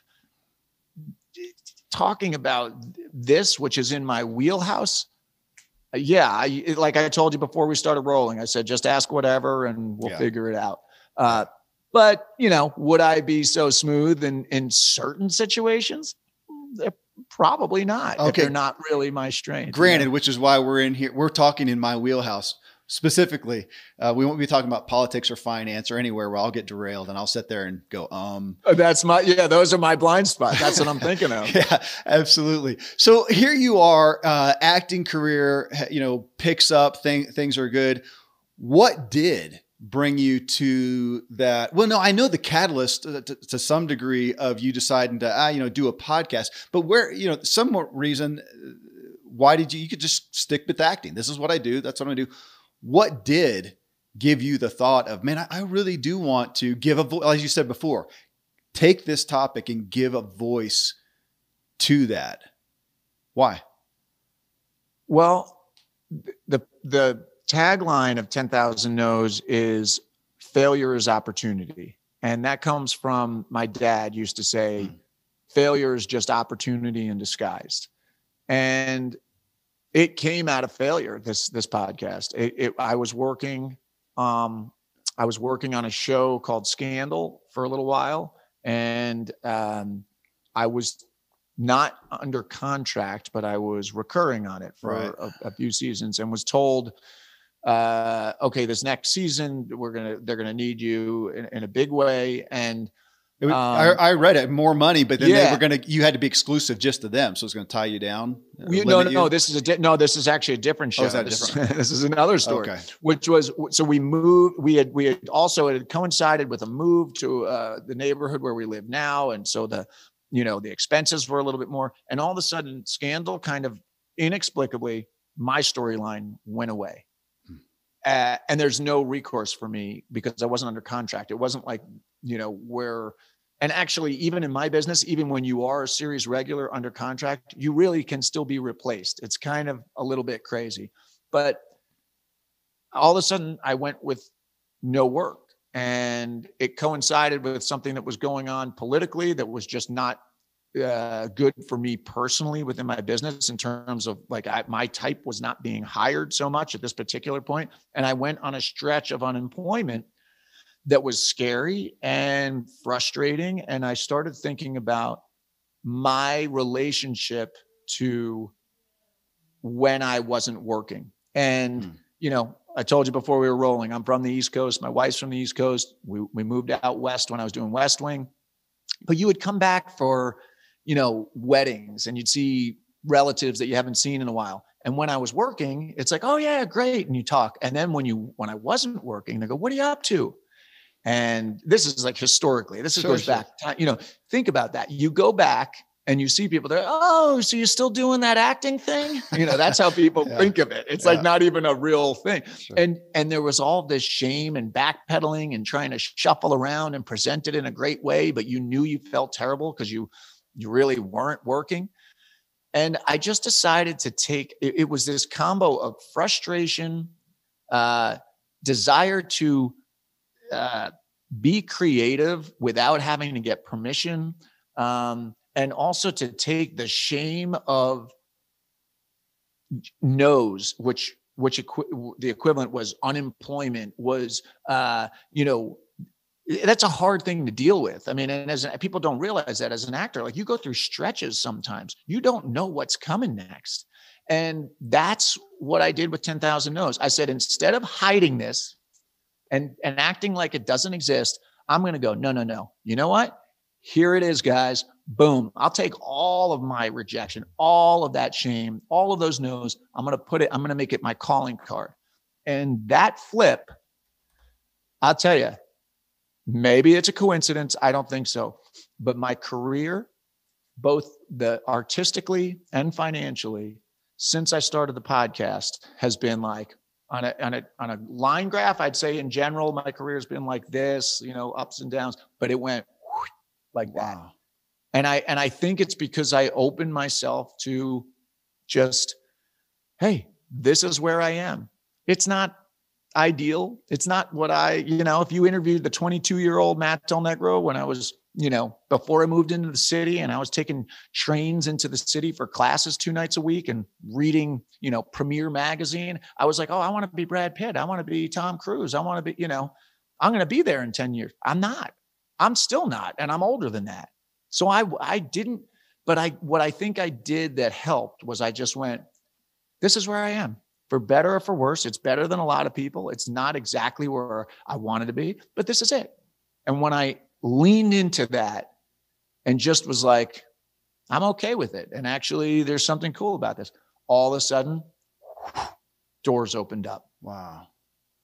talking about this, which is in my wheelhouse, yeah, I, like I told you before we started rolling, I said just ask whatever and we'll yeah. figure it out. Uh, but you know, would I be so smooth in in certain situations? Probably not. Okay, they're not really my strength. Granted, you know? which is why we're in here. We're talking in my wheelhouse specifically. Uh, we won't be talking about politics or finance or anywhere where I'll get derailed and I'll sit there and go, um. Oh, that's my yeah. Those are my blind spots. That's what I'm thinking <laughs> of. yeah, absolutely. So here you are, uh, acting career. You know, picks up. Thing, things are good. What did bring you to that well no i know the catalyst to, to, to, some degree of you deciding to ah, you know do a podcast but where you know some reason why did you you could just stick with acting this is what i do that's what i do what did give you the thought of, man, I, I really do want to give a voice, as you said before, take this topic and give a voice to that? Why? Well, the the tagline of 10,000 no's is failure is opportunity. And that comes from my dad used to say, mm. failure is just opportunity in disguise. And it came out of failure. This this podcast. It, it, I was working. Um, I was working on a show called Scandal for a little while, and um, I was not under contract, but I was recurring on it for right. a, a, few seasons, and was told, uh, "Okay, this next season we're gonna they're gonna need you in, in a big way." And was, um, I, I, read it more money, but then yeah. they were going to, you had to be exclusive just to them. So it's going to tie you down. You, no, no, you? no. This is a, di- no, this is actually a different show. Oh, is that this, different? <laughs> this is another story, okay. which was, so we moved, we had, we had also, it had coincided with a move to uh, the neighborhood where we live now. And so the, you know, the expenses were a little bit more. And all of a sudden, scandal kind of inexplicably, my storyline went away. Uh, and there's no recourse for me because I wasn't under contract. It wasn't like you know where and actually even in my business even when you are a series regular under contract you really can still be replaced. It's kind of a little bit crazy. But all of a sudden i went with no work. And it coincided with something that was going on politically that was just not uh, good for me personally within my business in terms of like I, my type was not being hired so much at this particular point. And i went on a stretch of unemployment that was scary and frustrating. And I started thinking about my relationship to when I wasn't working. And, mm. you know, I told you before we were rolling, I'm from the East Coast. My wife's from the East Coast. We, we moved out west when I was doing West Wing. but you would come back for, you know, weddings and you'd see relatives that you haven't seen in a while. And when I was working, it's like, oh yeah, great. And you talk. And then when you when I wasn't working, they go, what are you up to? And this is like historically, this sure, goes sure. back, you know, think about that. You go back and you see people there, oh, so you're still doing that acting thing? You know, that's how people <laughs> yeah. think of it. It's yeah. like not even a real thing. Sure. And and there was all this shame and backpedaling and trying to shuffle around and present it in a great way, but you knew you felt terrible because you you really weren't working. And I just decided to take it, it was this combo of frustration, uh, desire to uh, be creative without having to get permission. Um, and also to take the shame of no's, which which equi- the equivalent was unemployment, was uh, you know that's a hard thing to deal with. I mean, and as people don't realize that as an actor, like you go through stretches sometimes, you don't know what's coming next. And that's what I did with 10,000 No's. I said, instead of hiding this and, and acting like it doesn't exist, I'm going to go, no, no, no. You know what? Here it is, guys. Boom. I'll take all of my rejection, all of that shame, all of those no's. I'm going to put it, I'm going to make it my calling card. And that flip, I'll tell you, maybe it's a coincidence. I don't think so. But my career, both the artistically and financially, since I started the podcast, has been like on a on a on a line graph. I'd say in general, my career has been like this, you know, ups and downs, but it went like that. And I and I think it's because I opened myself to just, hey, this is where I am. It's not ideal. It's not what I, you know, if you interviewed the 22 year old Matt Del Negro when I was, you know, before I moved into the city and I was taking trains into the city for classes two nights a week and reading, you know, Premiere magazine, I was like, oh, I want to be Brad Pitt. I want to be Tom Cruise. I want to be, you know, I'm going to be there in 10 years. I'm not. I'm still not, and I'm older than that. So I I didn't, but I what I think I did that helped was I just went, this is where I am. For better or for worse, it's better than a lot of people. It's not exactly where I wanted to be, but this is it. And when I leaned into that and just was like, I'm okay with it. And actually, there's something cool about this. All of a sudden, doors opened up. Wow.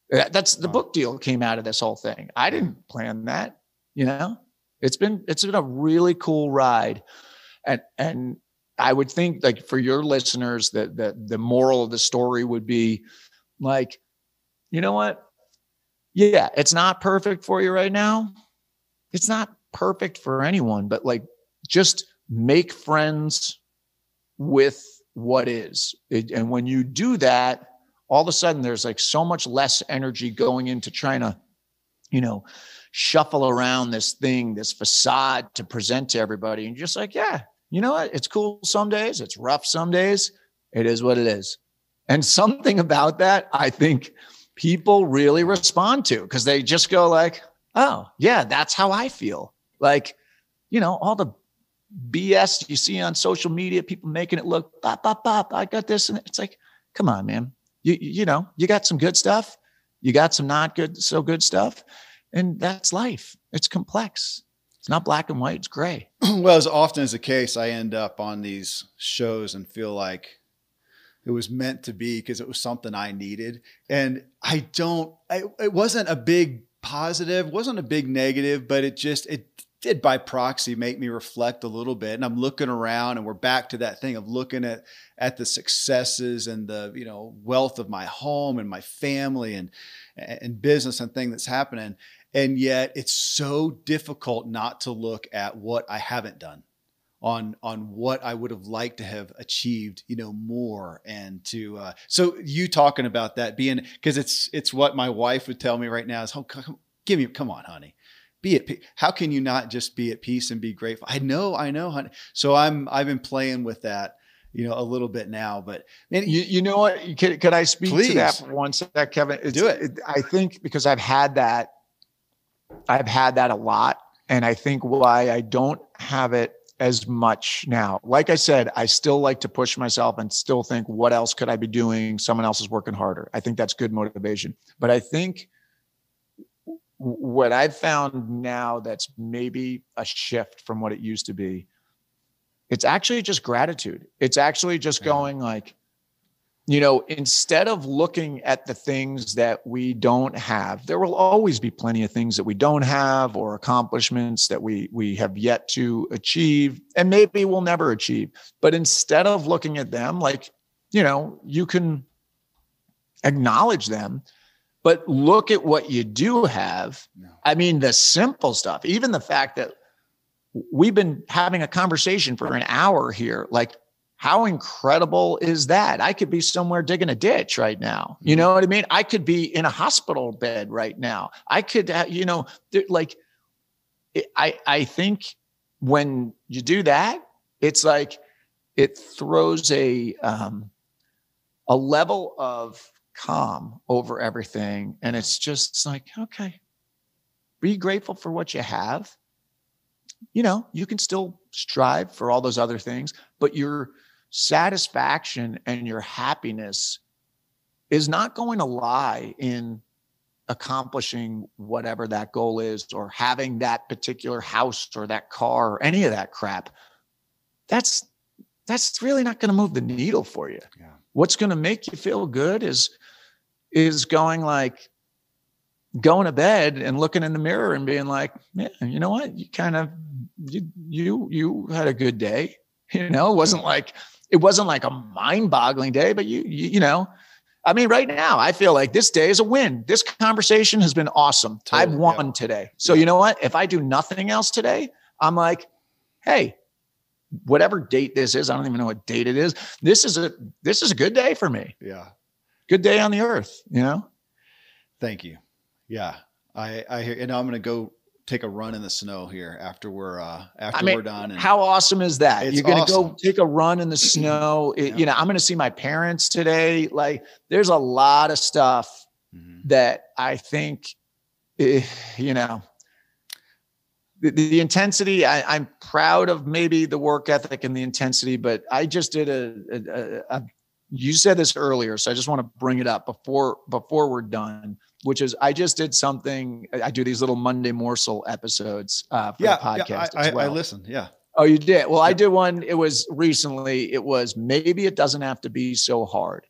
That's the book deal came out of this whole thing. I didn't plan that you know it's been it's been a really cool ride and and i would think like for your listeners that the, the moral of the story would be like you know what yeah it's not perfect for you right now it's not perfect for anyone but like just make friends with what is it, and when you do that all of a sudden there's like so much less energy going into trying to you know shuffle around this thing, this facade to present to everybody. And just like, yeah, you know what? It's cool some days, it's rough some days. It is what it is. And something about that, I think people really respond to because they just go like, oh, yeah, that's how I feel. Like, you know, all the BS you see on social media, people making it look pop, pop, pop. I got this. And it's like, come on, man. You, you know, you got some good stuff. You got some not good, so good stuff. And that's life. It's complex. It's not black and white, it's gray. <clears throat> well, as often as the case, I end up on these shows and feel like it was meant to be because it was something I needed. And I don't, I, it wasn't a big positive, wasn't a big negative, but it just, it did by proxy make me reflect a little bit. And I'm looking around and we're back to that thing of looking at, at the successes and the, you know, wealth of my home and my family and, and business and thing that's happening. And yet it's so difficult not to look at what I haven't done on on what I would have liked to have achieved, you know, more and to uh, so you talking about that being because it's it's what my wife would tell me right now is oh come, give me come on honey be at. How can you not just be at peace and be grateful? I know, I know, honey. So I'm I've been playing with that, you know, a little bit now. But man, you, you know what? Could, could I speak please. to that for one sec, Kevin? It's, Do it. it. I think because I've had that I've had that a lot. And I think why I don't have it as much now. Like I said, I still like to push myself and still think, what else could I be doing? Someone else is working harder. I think that's good motivation. But I think what I've found now that's maybe a shift from what it used to be. It's actually just gratitude. It's actually just yeah. going like, you know, instead of looking at the things that we don't have, there will always be plenty of things that we don't have or accomplishments that we we have yet to achieve and maybe we'll never achieve. But instead of looking at them like, you know, you can acknowledge them, but look at what you do have. No. I mean, the simple stuff, even the fact that we've been having a conversation for an hour here, like how incredible is that? I could be somewhere digging a ditch right now. You mm-hmm. know what I mean? I could be in a hospital bed right now. I could, you know, like, I I think when you do that, it's like it throws a um, a level of calm over everything, and it's just like okay, be grateful for what you have. You know, you can still strive for all those other things, but you're satisfaction and your happiness is not going to lie in accomplishing whatever that goal is or having that particular house or that car or any of that crap. That's that's really not going to move the needle for you. Yeah. what's going to make you feel good is is going like going to bed and looking in the mirror and being like yeah you know what? You kind of you you you had a good day. You know it wasn't like it wasn't like a mind-boggling day, but you, you, you know, I mean, right now I feel like this day is a win. This conversation has been awesome. Totally, I've won yeah. today. So yeah. you know what? If I do nothing else today, I'm like, hey, whatever date this is, I don't even know what date it is. This is a this is a good day for me. Yeah. Good day on the earth, you know? Thank you. Yeah. I I hear and I'm gonna go take a run in the snow here after we're uh after I mean, we're done. And how awesome is that? You're gonna awesome. go take a run in the <clears throat> snow. It, yeah. You know, I'm gonna see my parents today. Like, there's a lot of stuff mm-hmm. that I think, eh, you know, the, the intensity. I, am proud of maybe the work ethic and the intensity, but I just did a, a, a you said this earlier, so I just want to bring it up before before we're done which is I just did something. I do these little Monday morsel episodes uh, for yeah, the podcast. Yeah, I, well. I, I listened. Yeah. Oh, you did? Well, I did one. It was recently. It was maybe it doesn't have to be so hard.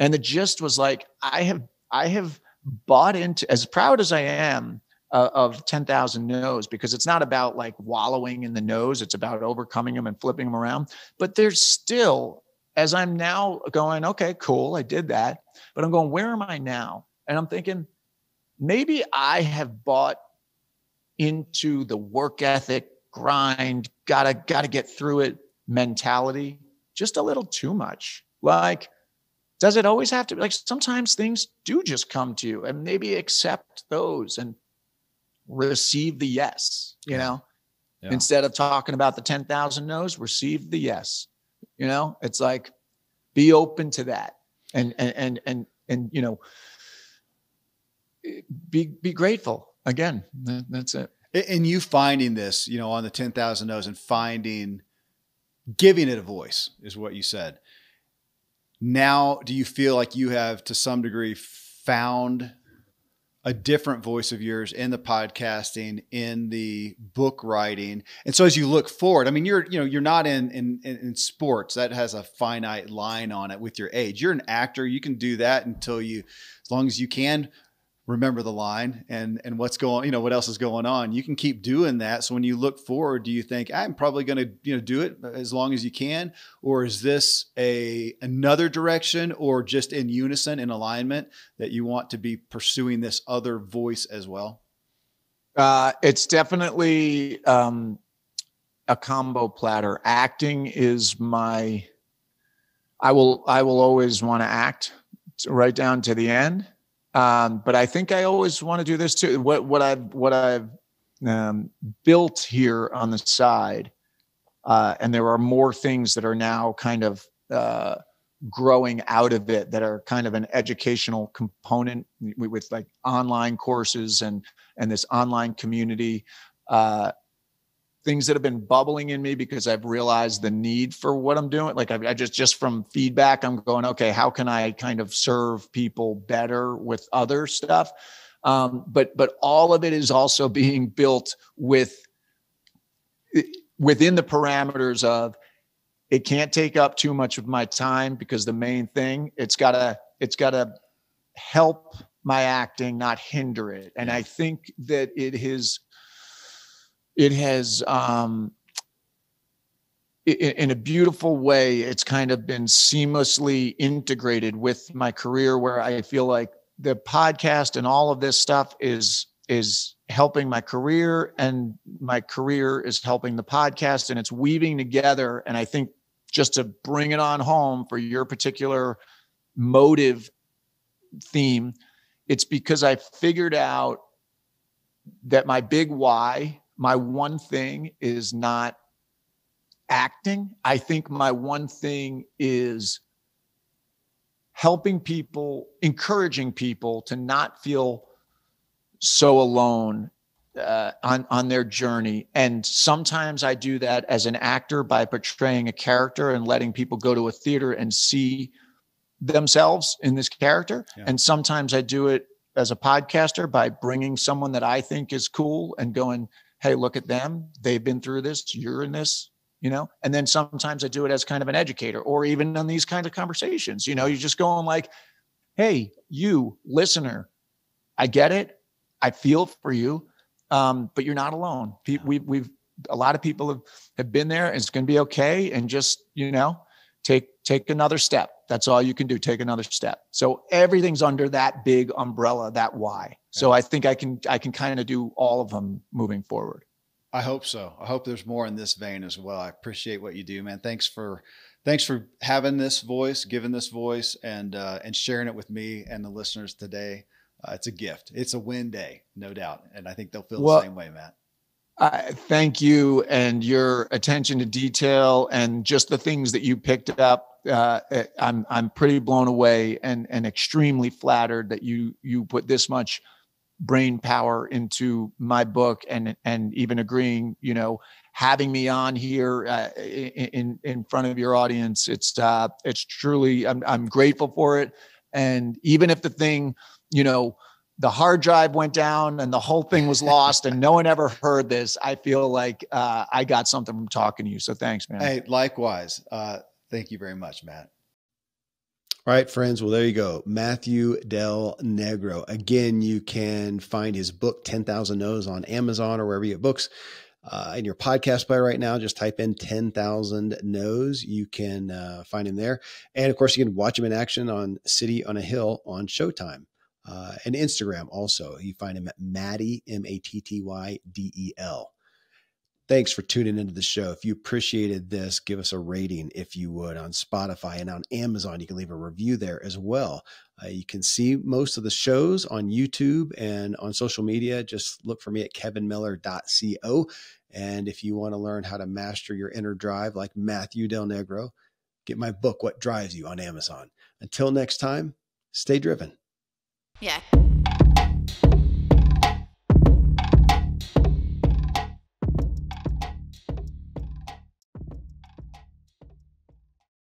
And the gist was like, I have, I have bought into as proud as I am uh, of 10,000 no's because it's not about like wallowing in the nose. It's about overcoming them and flipping them around. But there's still, as I'm now going, okay, cool, I did that. But I'm going, where am I now? And I'm thinking, maybe I have bought into the work ethic, grind, gotta, gotta get through it mentality just a little too much. Like, does it always have to be like sometimes things do just come to you and maybe accept those and receive the yes, you know? Yeah. Instead of talking about the 10,000 no's, receive the yes. You know, it's like be open to that. And and and and and you know, be be grateful again. That, that's it. And you finding this you know on the 10,000 no's and finding giving it a voice is what you said. Now do you feel like you have to some degree found a different voice of yours in the podcasting in the book writing? And so as you look forward i mean you're you know you're not in in in sports. That has a finite line on it with your age. You're an actor. You can do that until you as long as you can remember the line and and what's going you know what else is going on. You can keep doing that. So when you look forward do you think i'm probably going to you know do it as long as you can or is this a another direction or just in unison in alignment that you want to be pursuing this other voice as well? Uh, it's definitely um, a combo platter. Acting is my i will i will always want to act right down to the end um, but I think I always want to do this too. What what I've what I've um, built here on the side, uh, and there are more things that are now kind of uh, growing out of it that are kind of an educational component with, like online courses and and this online community. Uh, things that have been bubbling in me because I've realized the need for what I'm doing. Like I, I, just just from feedback, I'm going, okay, how can I kind of serve people better with other stuff? Um, but but all of it is also <laughs> being built with within the parameters of it can't take up too much of my time because the main thing it's got to it's got to help my acting not hinder it and i think that it has it has um in a beautiful way it's kind of been seamlessly integrated with my career where i feel like the podcast and all of this stuff is is helping my career and my career is helping the podcast and it's weaving together. And i think just to bring it on home for your particular motive theme it's because i figured out that my big why my one thing is not acting. I think my one thing is helping people encouraging people to not feel so alone uh, on on their journey. And sometimes i do that as an actor by portraying a character and letting people go to a theater and see themselves in this character. Yeah. and sometimes i do it as a podcaster by bringing someone that i think is cool and going hey look at them they've been through this you're in this you know and then sometimes i do it as kind of an educator or even on these kinds of conversations you know you're just going like hey you listener i get it I feel for you, um, but you're not alone. we've, we've a lot of people have, have been there. It's going to be okay, and just you know, take take another step. That's all you can do. Take another step. So everything's under that big umbrella, that why. So I think I can I can kind of do all of them moving forward. I hope so. I hope there's more in this vein as well. I appreciate what you do, man. Thanks for thanks for having this voice, giving this voice, and uh, and sharing it with me and the listeners today uh, it's a gift. It's a win day, no doubt, and I think they'll feel well, the same way, Matt. I thank you and your attention to detail and just the things that you picked up. Uh, eh, I'm I'm pretty blown away and and extremely flattered that you you put this much brain power into my book and and even agreeing, you know, having me on here uh, in in front of your audience. It's uh, it's truly I'm I'm grateful for it. And even if the thing you know, the hard drive went down and the whole thing was lost and no one ever heard this, I feel like uh, I got something from talking to you. So thanks, man. Hey, likewise. Uh, thank you very much, Matt. All right, friends. Well, there you go. Matthew Del Negro. Again, you can find his book, 10,000 No's, on Amazon or wherever you get books. Uh, in your podcast player right now, just type in 10,000 No's. You can uh, find him there. And of course, you can watch him in action on City on a Hill on Showtime uh, and Instagram also. You find him at Matty, M A T T Y D E L. Thanks for tuning into the show. If you appreciated this, give us a rating if you would on Spotify and on Amazon. You can leave a review there as well. Uh, you can see most of the shows on YouTube and on social media. Just look for me at kevinmiller.co. And if you want to learn how to master your inner drive like Matthew Del Negro, get my book, What Drives You, on Amazon. Until next time, stay driven. Yeah.